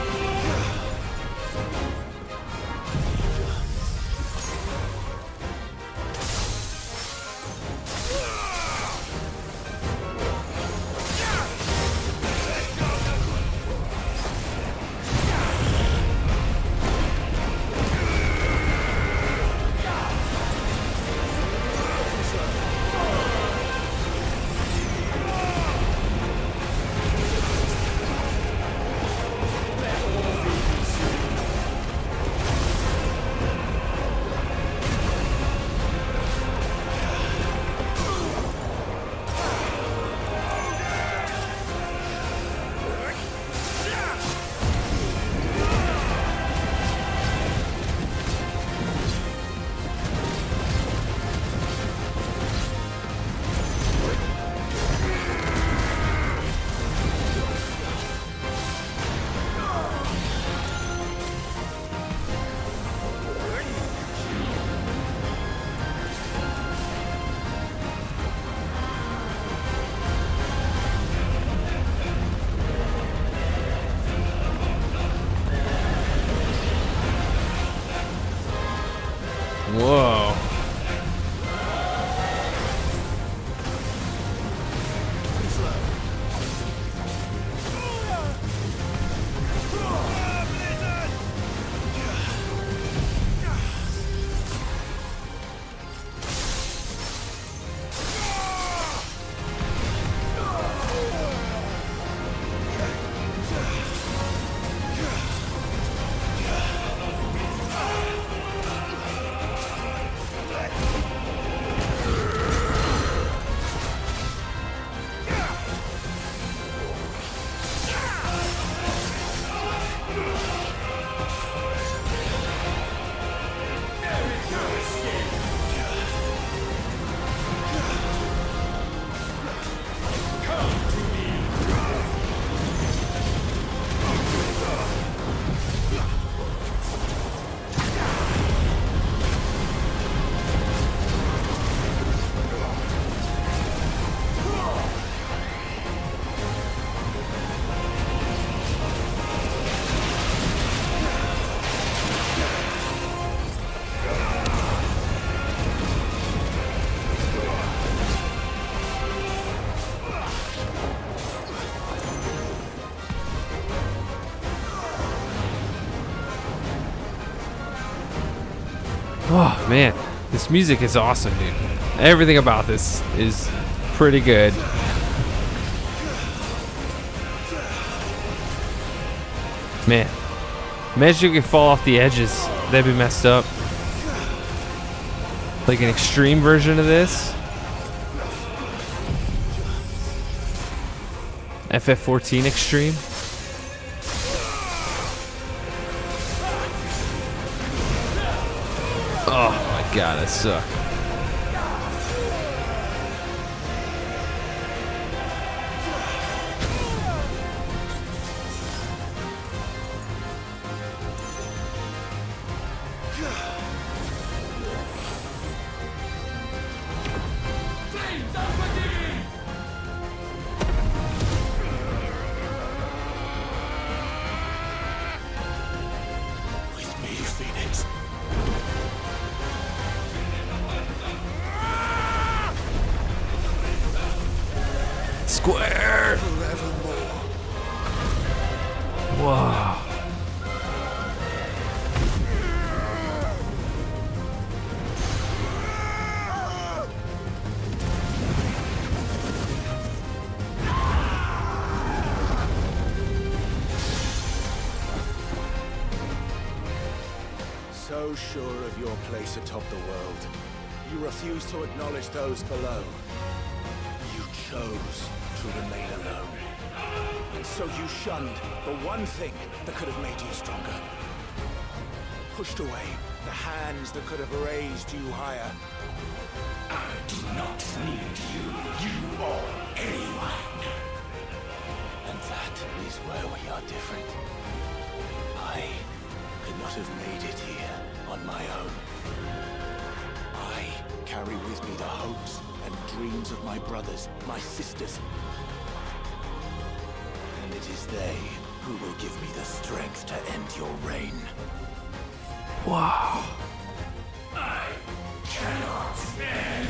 Man, this music is awesome, dude. Everything about this is pretty good. Man, imagine you could fall off the edges. That'd be messed up. Like an extreme version of this. FF14 Extreme. That suck. World, you refuse to acknowledge those below. You chose to remain alone. And so you shunned the one thing that could have made you stronger. Pushed away the hands that could have raised you higher. I do not need you, you or anyone. And that is where we are different. I could not have made it here on my own. Carry with me the hopes and dreams of my brothers, my sisters. And it is they who will give me the strength to end your reign. Wow. I cannot end.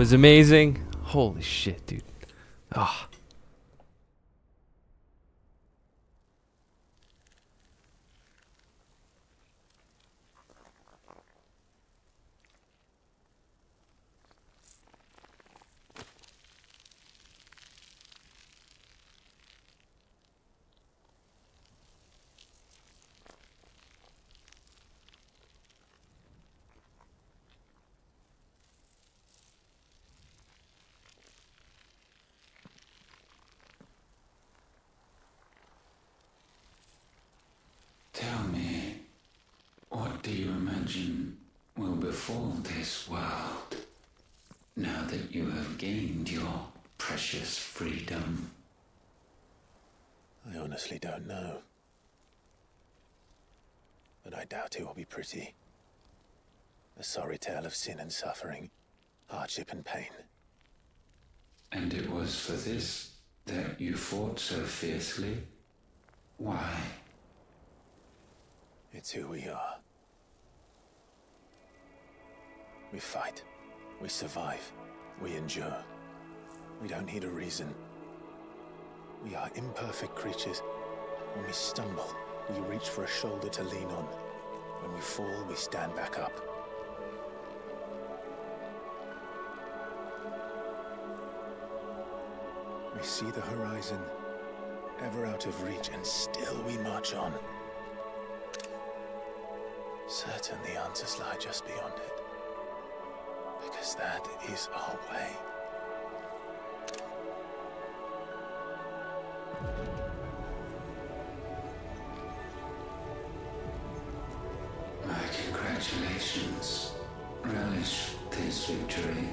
Was amazing. Holy shit, dude. Ah. Tell me, what do you imagine will befall this world? now that you have gained your precious freedom? I honestly don't know. But I doubt it will be pretty. A sorry tale of sin and suffering, hardship and pain. And it was for this that you fought so fiercely? Why? It's who we are. We fight. We survive. We endure. We don't need a reason. We are imperfect creatures. When we stumble, we reach for a shoulder to lean on. When we fall, we stand back up. We see the horizon, ever out of reach, and still we march on. Certain the answers lie just beyond it. Because that is our way. Congratulations. Relish this victory,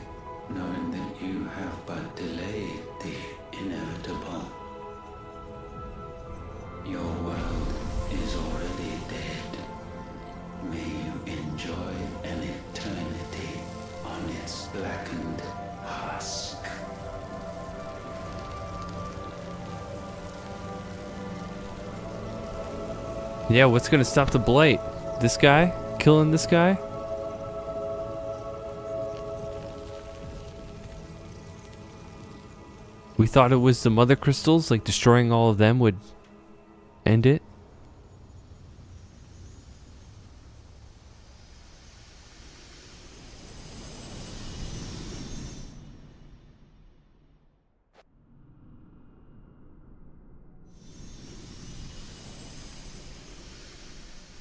knowing that you have but delayed the inevitable. Your world is already dead. May you enjoy an eternity on its blackened husk. Yeah, what's gonna stop the blight? This guy? Killing this guy? We thought it was the mother crystals, like destroying all of them would end it.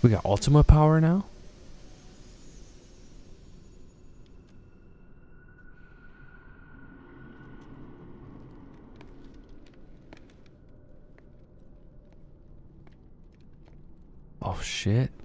We got Ultima power now? Oh shit.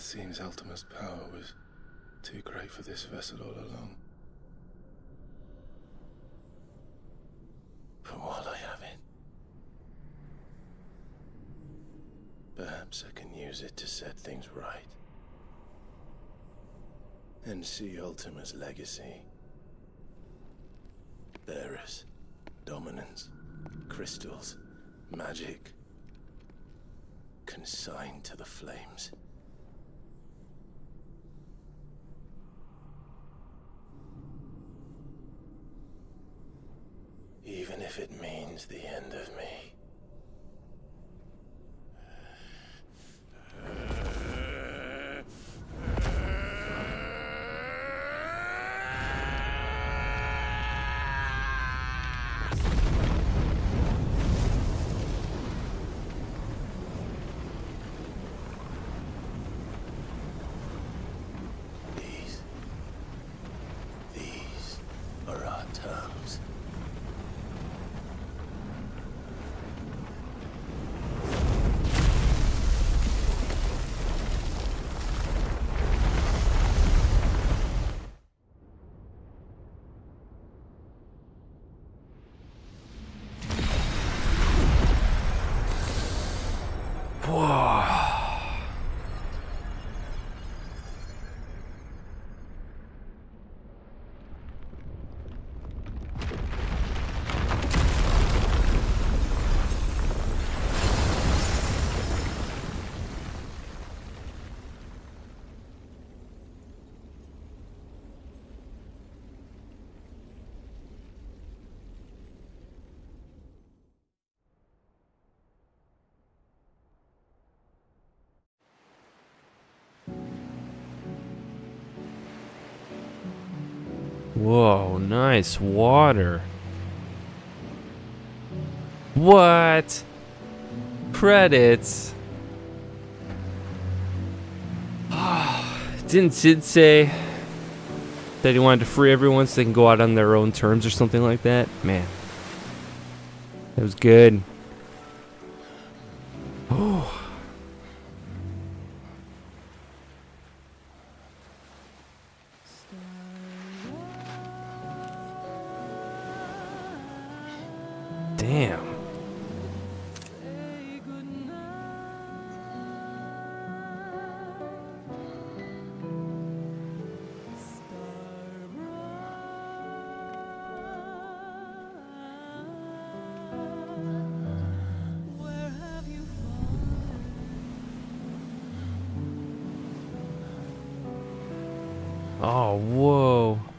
It seems Ultima's power was too great for this vessel all along. But while I have it, perhaps I can use it to set things right. And see Ultima's legacy. Whoa, nice water. What? Credits. Didn't Cid say that he wanted to free everyone so they can go out on their own terms or something like that? Man. That was good. Oh, whoa.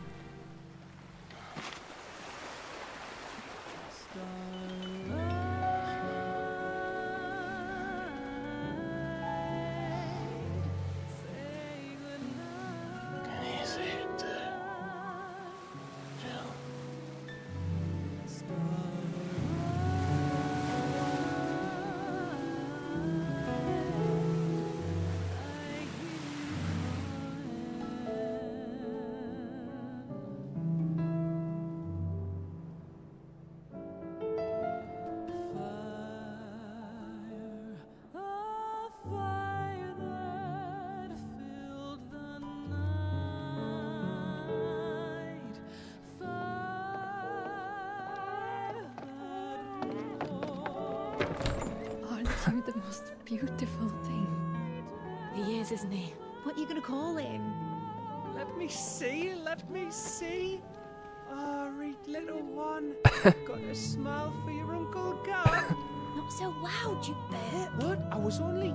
Beautiful thing? He is, isn't he? What are you gonna call him? Let me see, let me see. Oh, read little one. Got a smile for your Uncle Gav. Not so loud, you burp. What? I was only.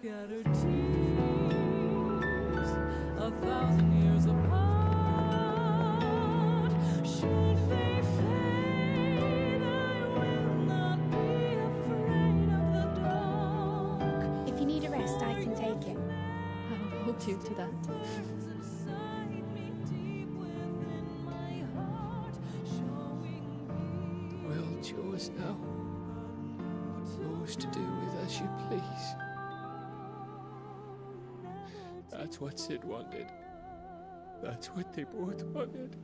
Scattered tears, a thousand years apart. Should they fade, I will not be afraid of the dark. If you need a rest, I can take him. How hold you to that. The world's yours now. Yours to do with as you please. That's what Cid wanted. That's what they both wanted.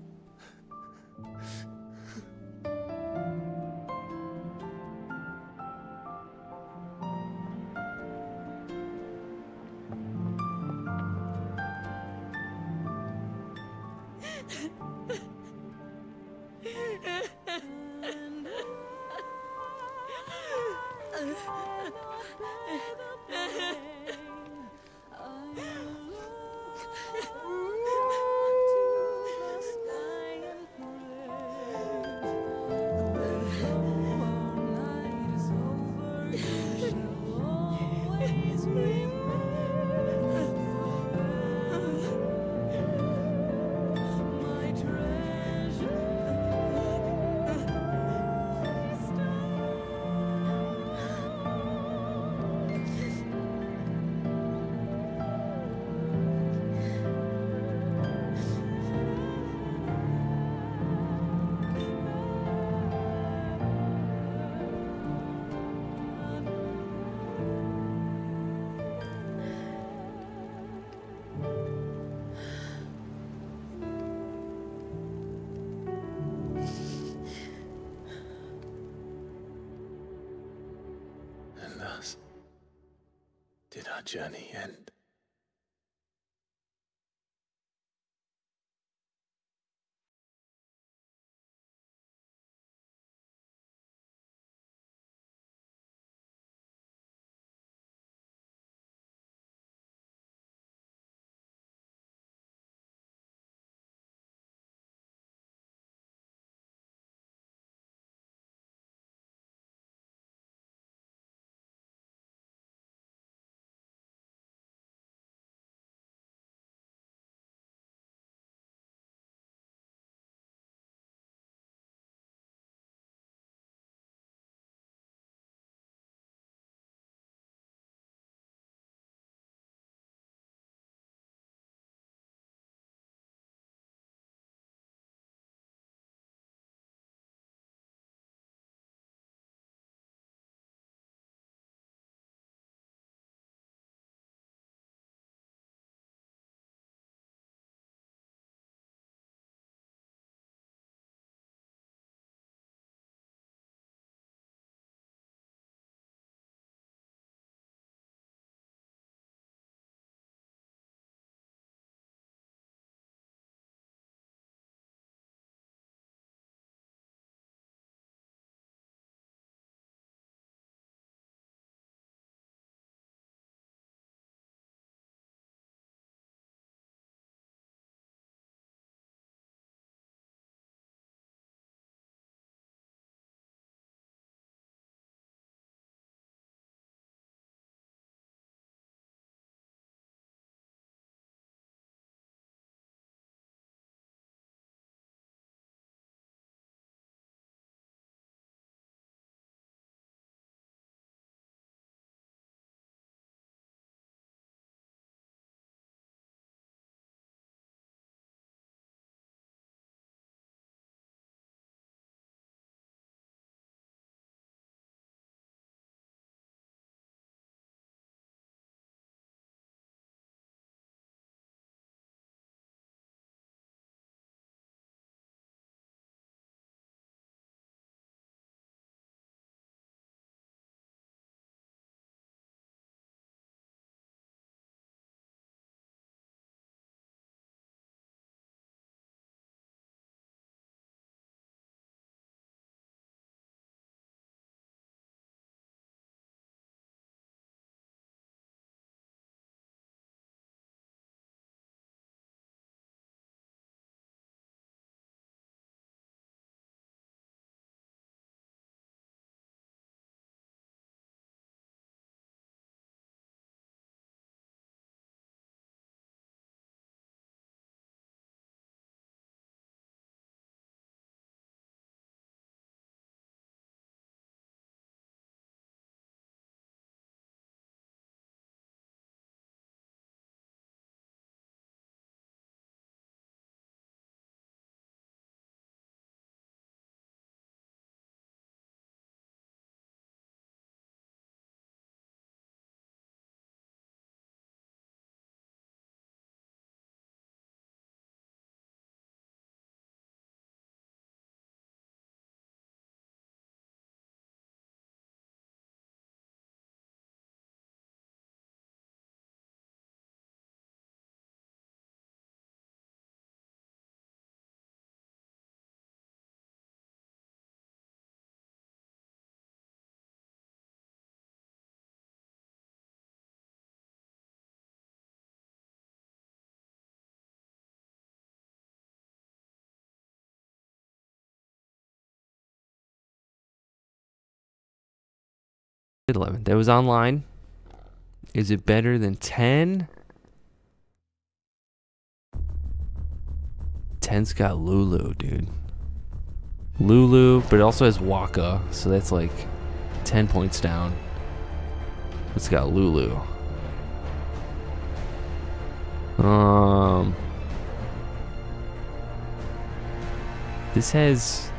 Journey 11. That was online. Is it better than 10? 10's got Lulu, dude. Lulu, but it also has Wakka, so that's like 10 points down. It's got Lulu. Um. This has.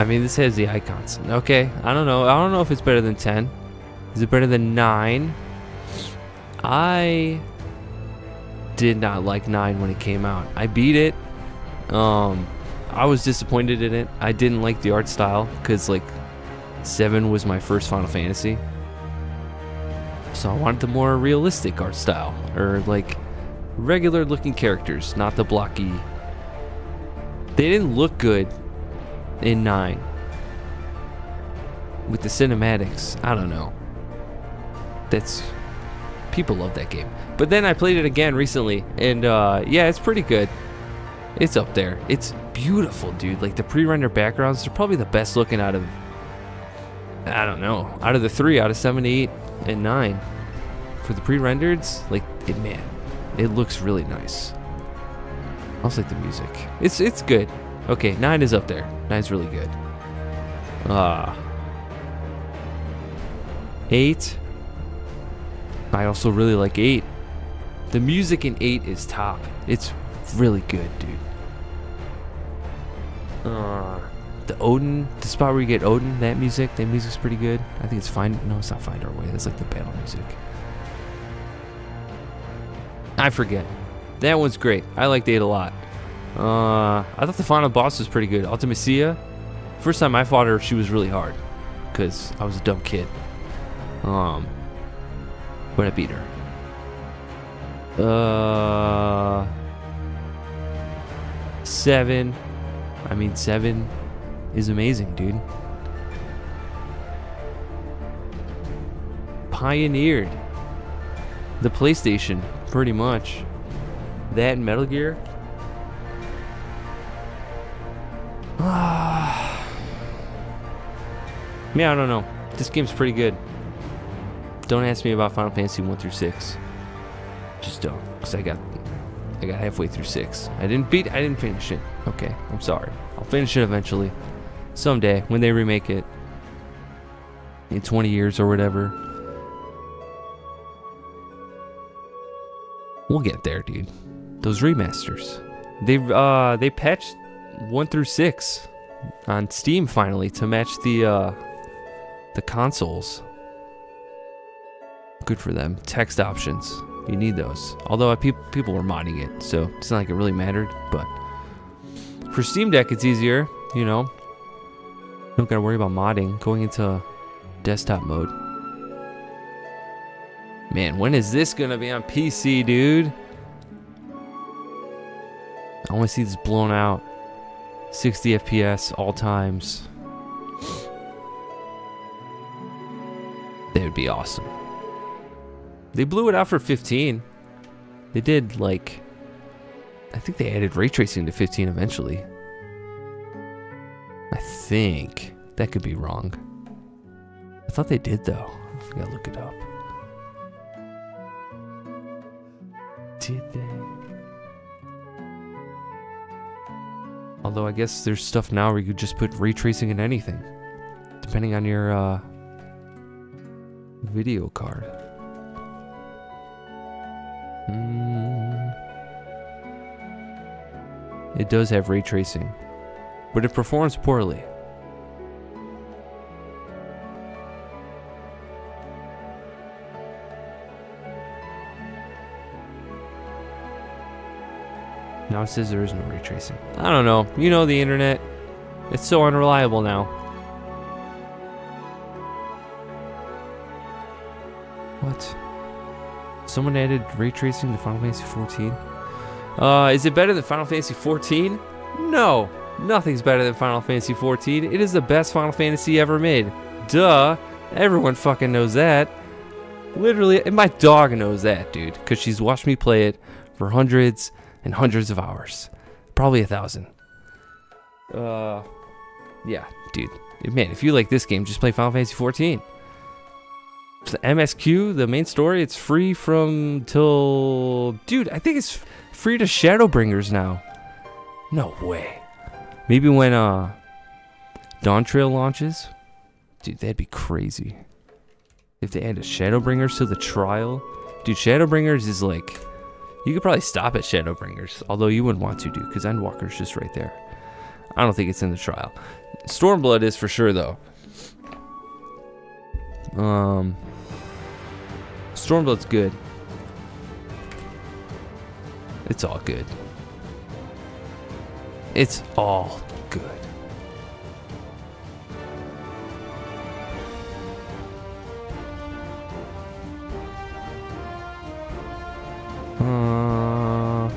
I mean, this has the icons. Okay, I don't know. I don't know if it's better than 10. Is it better than 9? I did not like 9 when it came out. I beat it. Um, I was disappointed in it. I didn't like the art style because, like, 7 was my first Final Fantasy. So I wanted the more realistic art style, or like regular looking characters, not the blocky. They didn't look good in 9. With the cinematics, I don't know. That's. People love that game. But then I played it again recently, and uh, yeah, it's pretty good. It's up there. It's beautiful, dude. Like the pre render backgrounds, they're probably the best looking out of. I don't know. Out of the three, out of seven, eight, and nine. For the pre rendereds, like, it, man, it looks really nice. I also like the music. It's it's good. Okay, nine is up there. Nine's really good. Ah. eight. I also really like eight. The music in eight is top. It's really good, dude. Uh, the Odin, the spot where you get Odin, that music, that music's pretty good. I think it's Find. No, it's not Find Our Way. That's like the battle music. I forget. That one's great. I liked eight a lot. Uh, I thought the final boss was pretty good. Ultimecia. First time I fought her, she was really hard, cause I was a dumb kid. Um, but I beat her. Uh, seven. I mean, seven is amazing, dude. Pioneered the PlayStation, pretty much. That and Metal Gear. yeah, I don't know. This game's pretty good. Don't ask me about Final Fantasy 1 through 6. Just don't, because I got I got halfway through 6. I didn't beat I didn't finish it. Okay, I'm sorry. I'll finish it eventually. Someday when they remake it. In 20 years or whatever. We'll get there, dude. Those remasters. They've uh they patched 1 through 6 on Steam finally to match the uh the consoles. Good for them. Text options. You need those. Although people people were modding it, so it's not like it really mattered. But for Steam Deck, it's easier. You know, don't gotta worry about modding. Going into desktop mode. Man, when is this gonna be on PC, dude? I want to see this blown out. 60 FPS all times. That would be awesome. They blew it out for 15. They did like I think they added ray tracing to 15 eventually. I think that could be wrong. I thought they did though. I gotta look it up. Did they? Although I guess there's stuff now where you could just put ray tracing in anything, depending on your uh, video card. Mm. It does have ray tracing, but it performs poorly. Now it says there is no ray tracing. I don't know. You know the internet. It's so unreliable now. What? Someone added ray tracing to Final Fantasy 14? Uh, is it better than Final Fantasy 14? No, nothing's better than Final Fantasy 14. It is the best Final Fantasy ever made. Duh. Everyone fucking knows that. Literally, and my dog knows that, dude, because she's watched me play it for hundreds and hundreds of hours. Probably a thousand. Uh, yeah, dude. man, if you like this game, just play Final Fantasy 14. The MSQ, the main story, it's free from till dude. I think it's free to Shadowbringers now. No way. Maybe when uh Dawntrail launches, dude, that'd be crazy. If they added Shadowbringers to the trial, dude, Shadowbringers is like you could probably stop at Shadowbringers, although you wouldn't want to, do, because Endwalker's just right there. I don't think it's in the trial. Stormblood is for sure though. Um, Stormblood's good. It's all good. It's all Uh,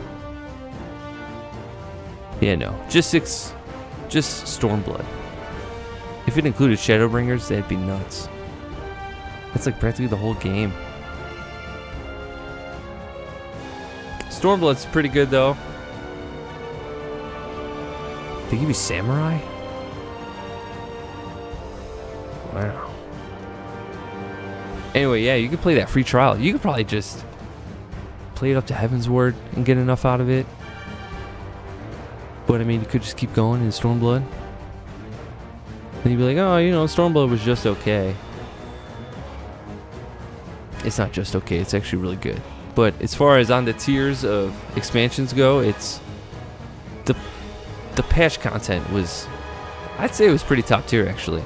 yeah, no, just six, just Stormblood. If it included Shadowbringers, that'd be nuts. That's like practically the whole game. Stormblood's pretty good though. They give you Samurai? Wow. Anyway, yeah, you could play that free trial. You could probably just play it up to Heavensward and get enough out of it. But I mean, you could just keep going in Stormblood. Then you'd be like, oh, you know, Stormblood was just okay. It's not just okay, it's actually really good. But as far as on the tiers of expansions go, it's the the patch content was I'd say it was pretty top tier actually.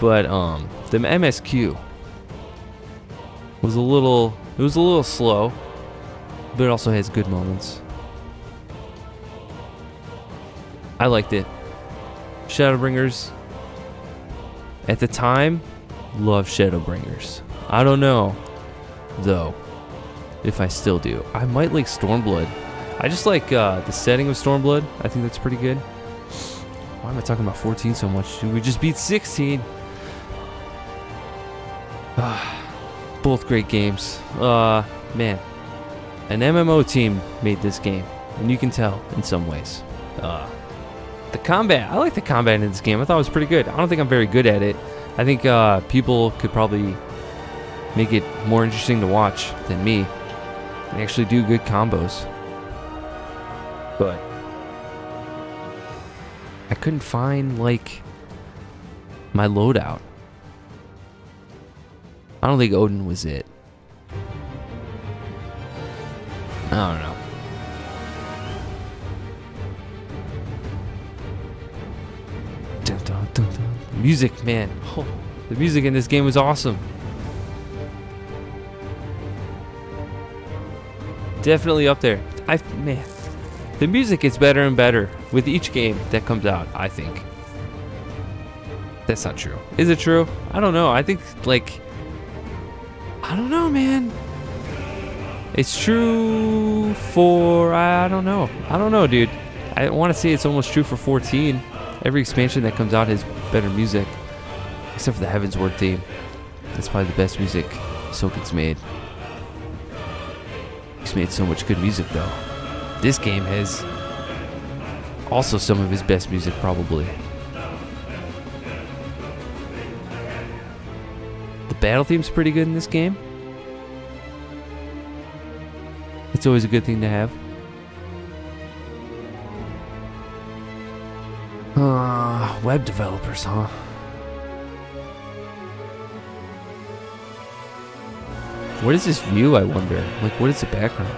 But um the MSQ was a little it was a little slow, but it also has good moments. I liked it. Shadowbringers at the time love Shadowbringers. I don't know though if I still do. I might like Stormblood. I just like uh, the setting of Stormblood. I think that's pretty good. Why am I talking about 14 so much? Dude, we just beat 16. Ah, both great games. Uh, man, an MMO team made this game, and you can tell in some ways. Uh, the combat, I like the combat in this game. I thought it was pretty good. I don't think I'm very good at it. I think uh, people could probably make it more interesting to watch than me and actually do good combos. But I couldn't find like my loadout. I don't think Odin was it. I don't know. Dun, dun, dun. Music, man. Oh, the music in this game was awesome. Definitely up there. I man, the music gets better and better with each game that comes out. I think. That's not true. Is it true? I don't know. I think like I don't know, man. It's true for I don't know. I don't know, dude. I want to say it's almost true for 14. Every expansion that comes out has better music, except for the Heavensward theme. That's probably the best music Soken's made. He's made so much good music though. This game has also some of his best music probably. The battle theme's pretty good in this game. It's always a good thing to have. Uh, web developers, huh? What is this view, I wonder? Like, what is the background?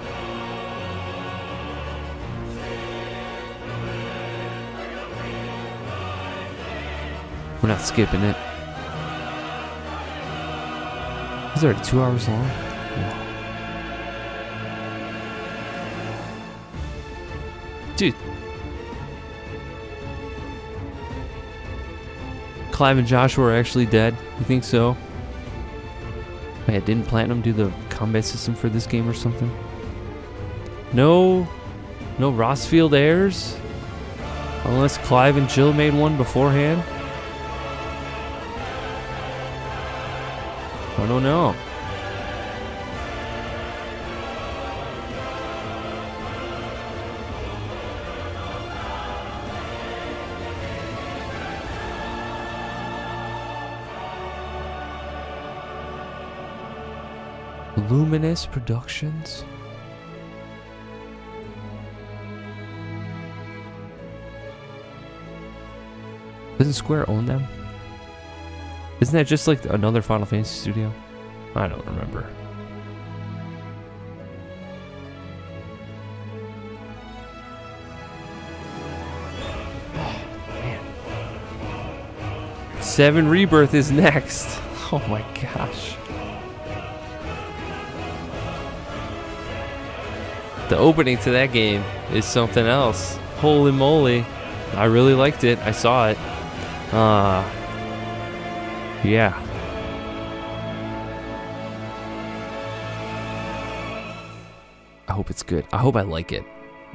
We're not skipping it. Is it two hours long? Yeah. Dude. Clive and Joshua are actually dead. You think so? Wait, didn't Platinum do the combat system for this game or something? No, no Rosfield heirs? Unless Clive and Jill made one beforehand? I don't know. Luminous Productions. Doesn't Square own them? Isn't that just like another Final Fantasy studio? I don't remember. Seven Rebirth is next. Oh my gosh. The opening to that game is something else. Holy moly. I really liked it. I saw it. Uh Yeah. I hope it's good. I hope I like it.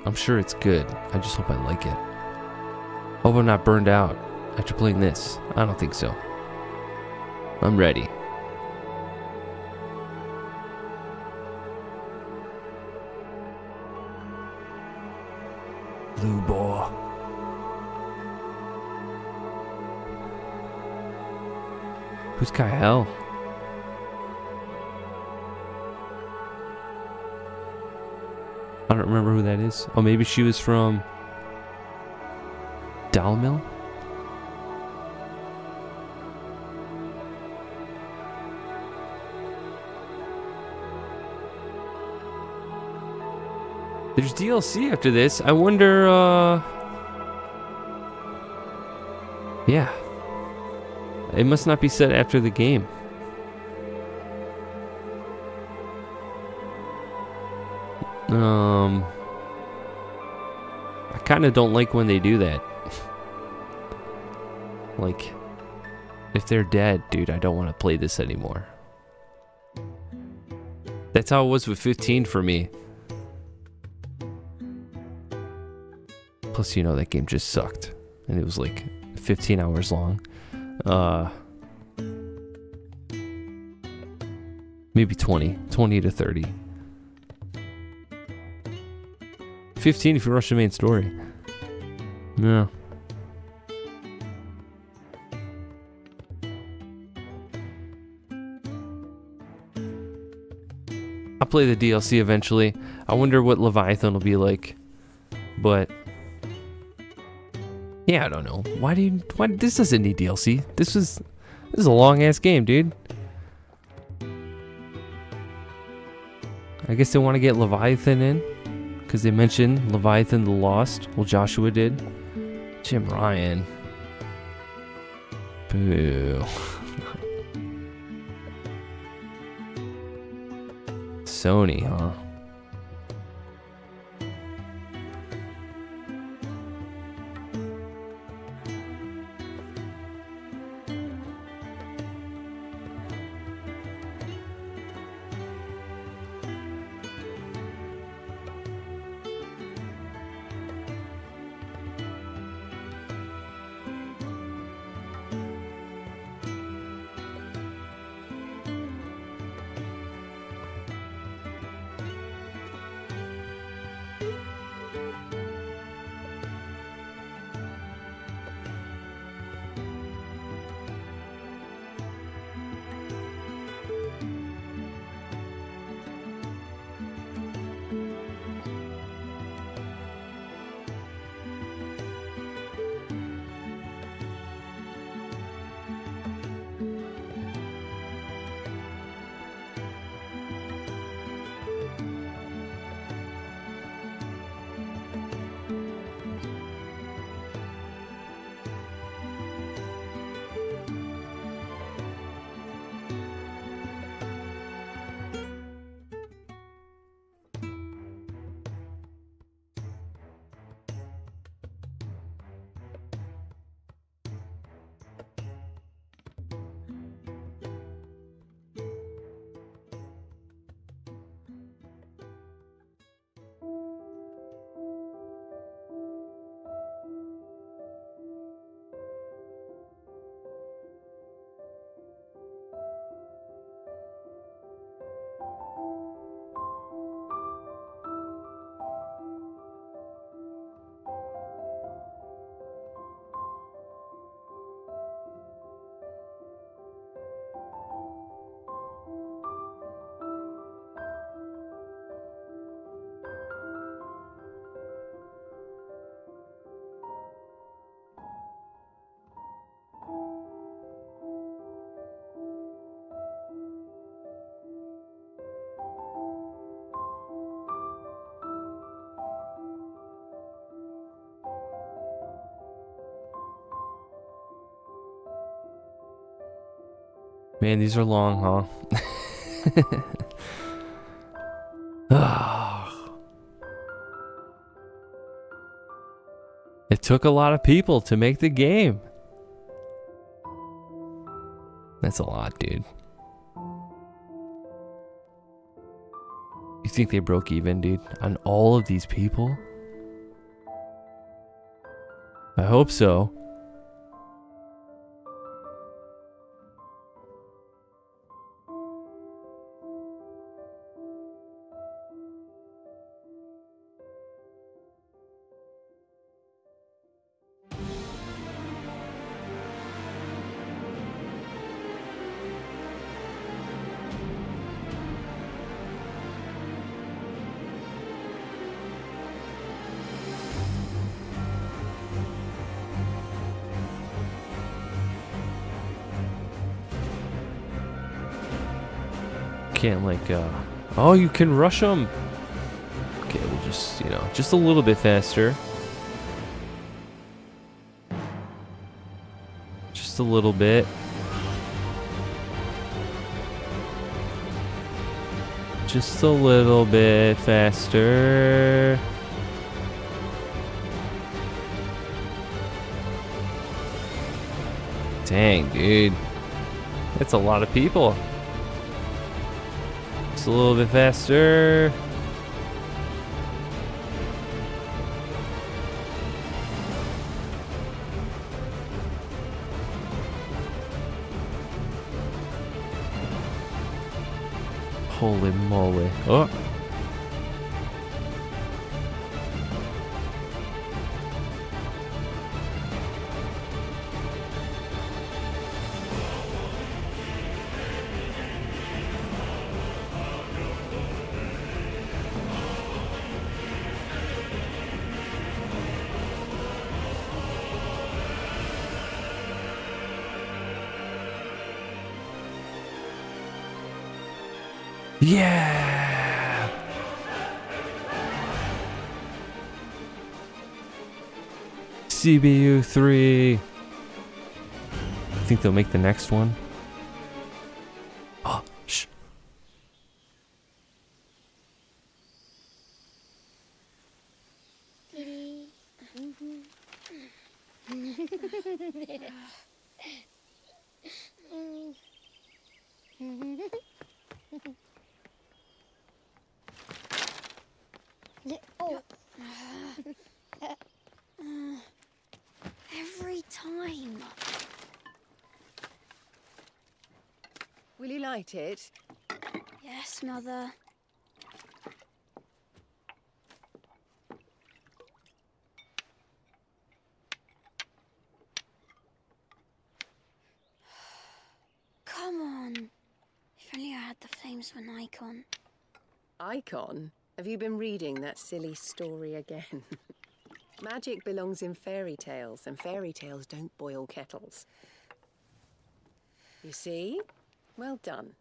I'm sure it's good. I just hope I like it. Hope I'm not burned out after playing this. I don't think so. I'm ready. Who's Kyle? I don't remember who that is. Oh, maybe she was from Dalimil? There's DLC after this. I wonder, uh. Yeah. It must not be set after the game. Um. I kind of don't like when they do that. like, if they're dead, dude, I don't want to play this anymore. That's how it was with 15 for me. Plus, you know, that game just sucked. And it was like 15 hours long. Uh, maybe 20. 20 to 30. 15 if you rush the main story. Yeah. I'll play the DLC eventually. I wonder what Leviathan will be like. But yeah, I don't know. Why do you why this doesn't need DLC? This is this is a long ass game, dude. I guess they want to get Leviathan in because they mentioned Leviathan the Lost. Well, Joshua did. Jim Ryan. Boo. Sony, huh? Man, these are long, huh? It took a lot of people to make the game. That's a lot, dude. You think they broke even, dude? On all of these people? I hope so. Uh, oh, you can rush them. Okay, we'll just, you know, just a little bit faster. Just a little bit. Just a little bit faster. Dang, dude. That's a lot of people. A little bit faster. Holy moly. CBU3. I think they'll make the next one. It? Yes, Mother. Come on. If only I had the flames for an icon. Icon? Have you been reading that silly story again? Magic belongs in fairy tales, and fairy tales don't boil kettles. You see? Well done.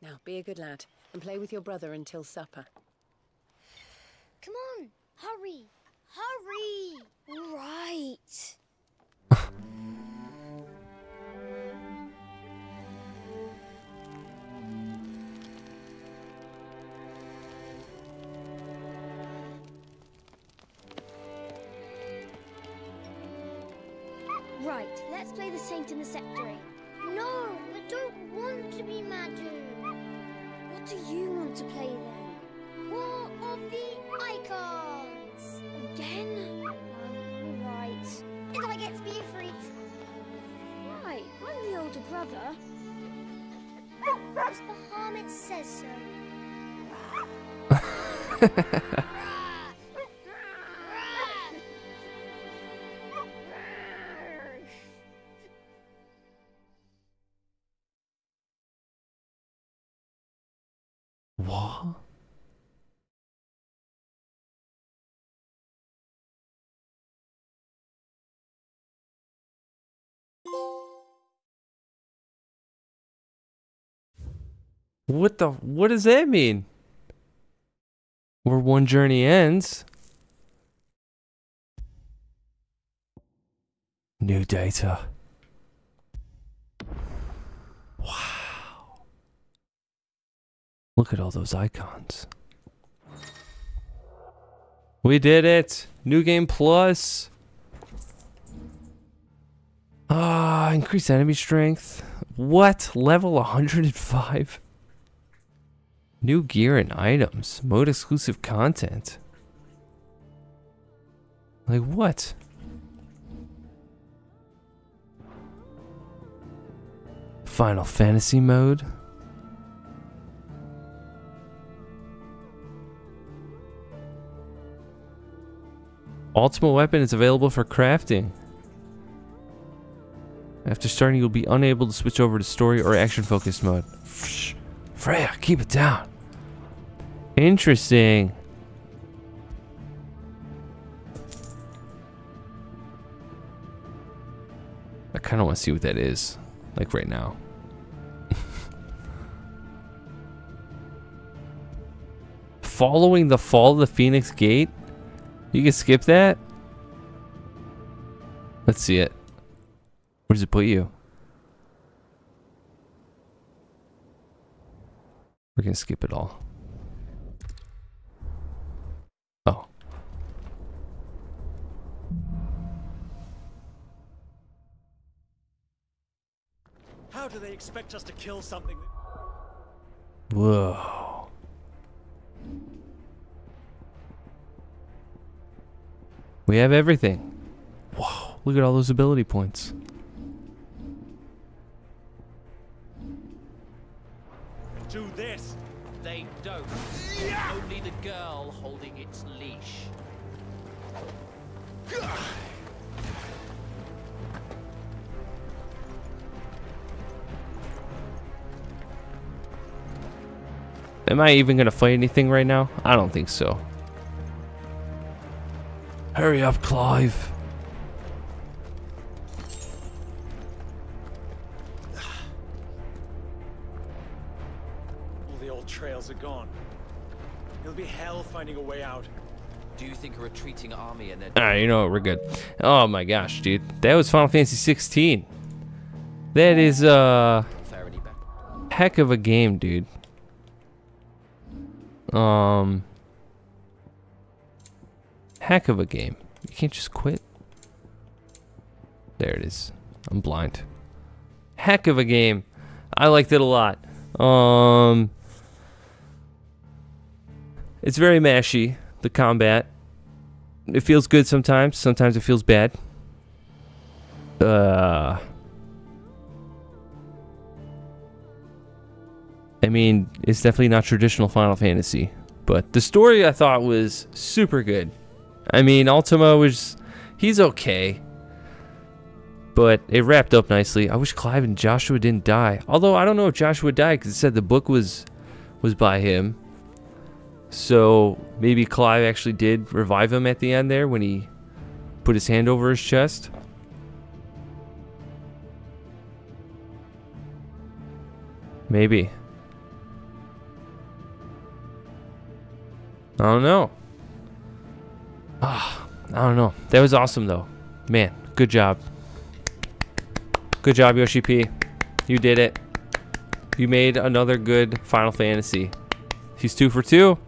Now, be a good lad and play with your brother until supper. Come on, hurry, hurry. Right. Right, let's play the saint in the sectary. Be Madu. What do you want to play then? War of the Icons! Again? Oh, right. And I get to be a freak. Right, I'm the older brother. Because the Hermit says so. What the? What does that mean? Where one journey ends. New data. Wow. Look at all those icons. We did it! New game plus. Ah, increased enemy strength. What? Level 105? New gear and items. Mode exclusive content. Like what? Final Fantasy mode. Ultimate weapon is available for crafting. After starting, you'll be unable to switch over to story or action focused mode. Freya, keep it down. Interesting. I kind of want to see what that is, like right now. Following the fall of the Phoenix Gate? You can skip that? Let's see it. Where does it put you? We're gonna skip it all. Oh. How do they expect us to kill something. Whoa. We have everything. Whoa, look at all those ability points. They don't. Only the girl holding its leash. Am I even gonna fight anything right now? I don't think so. Hurry up, Clive. Think a retreating army and their Ah, you know what? We're good. Oh my gosh, dude. That was Final Fantasy 16. That is uh heck of a game, dude. Um heck of a game. You can't just quit. There it is. I'm blind. Heck of a game. I liked it a lot. Um It's very mashy, the combat. It feels good sometimes, sometimes it feels bad. Uh I mean, it's definitely not traditional Final Fantasy, but the story I thought was super good. I mean, Ultima was he's okay. But it wrapped up nicely. I wish Clive and Joshua didn't die. Although I don't know if Joshua died cuz it said the book was was by him. So maybe Clive actually did revive him at the end there when he put his hand over his chest. Maybe. I don't know. Ah, I don't know. That was awesome though. Man, good job. Good job, Yoshi P. You did it. You made another good Final Fantasy. He's two for two.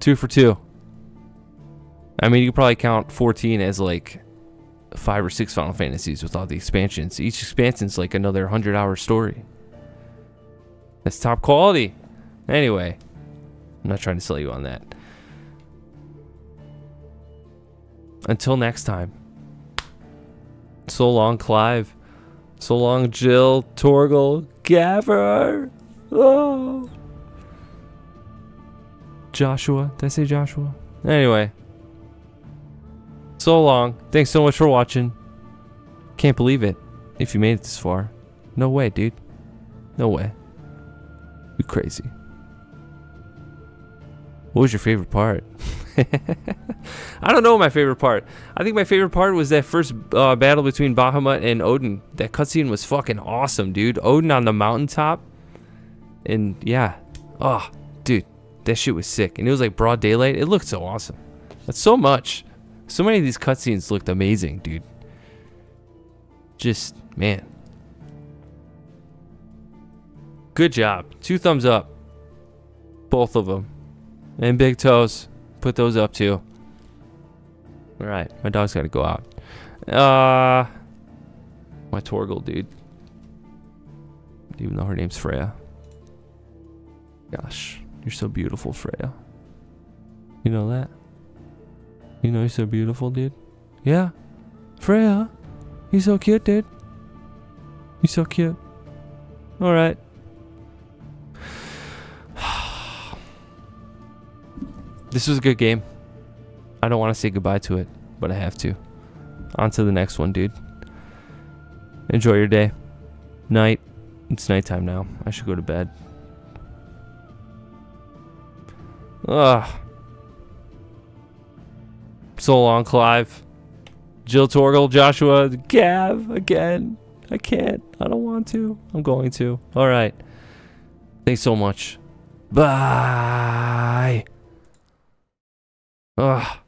Two for two. I mean, you could probably count 14 as like five or six Final Fantasies with all the expansions. Each expansion's like another 100 hour story. That's top quality. Anyway, I'm not trying to sell you on that. Until next time. So long, Clive. So long, Jill, Torgal, Gaver. Oh. Joshua. Did I say Joshua? Anyway. So long. Thanks so much for watching. Can't believe it. If you made it this far. No way, dude. No way. You crazy. What was your favorite part? I don't know my favorite part. I think my favorite part was that first uh, battle between Bahamut and Odin. That cutscene was fucking awesome, dude. Odin on the mountaintop. And yeah. Oh, dude. That shit was sick. And it was like broad daylight. It looked so awesome. That's so much. So many of these cutscenes looked amazing, dude. Just, man. Good job. Two thumbs up. Both of them. And big toes. Put those up too. All right, my dog's got to go out. Uh, my Torgal dude. Even though her name's Freya. Gosh, you're so beautiful, Freya. You know that? You know you're so beautiful, dude. Yeah, Freya. You're so cute, dude. You're so cute. All right. This was a good game. I don't want to say goodbye to it, but I have to. On to the next one, dude. Enjoy your day. Night. It's nighttime now. I should go to bed. Ugh. So long, Clive. Jill Torgal, Joshua, Gav, again. I can't. I don't want to. I'm going to. All right. Thanks so much. Bye. Ugh.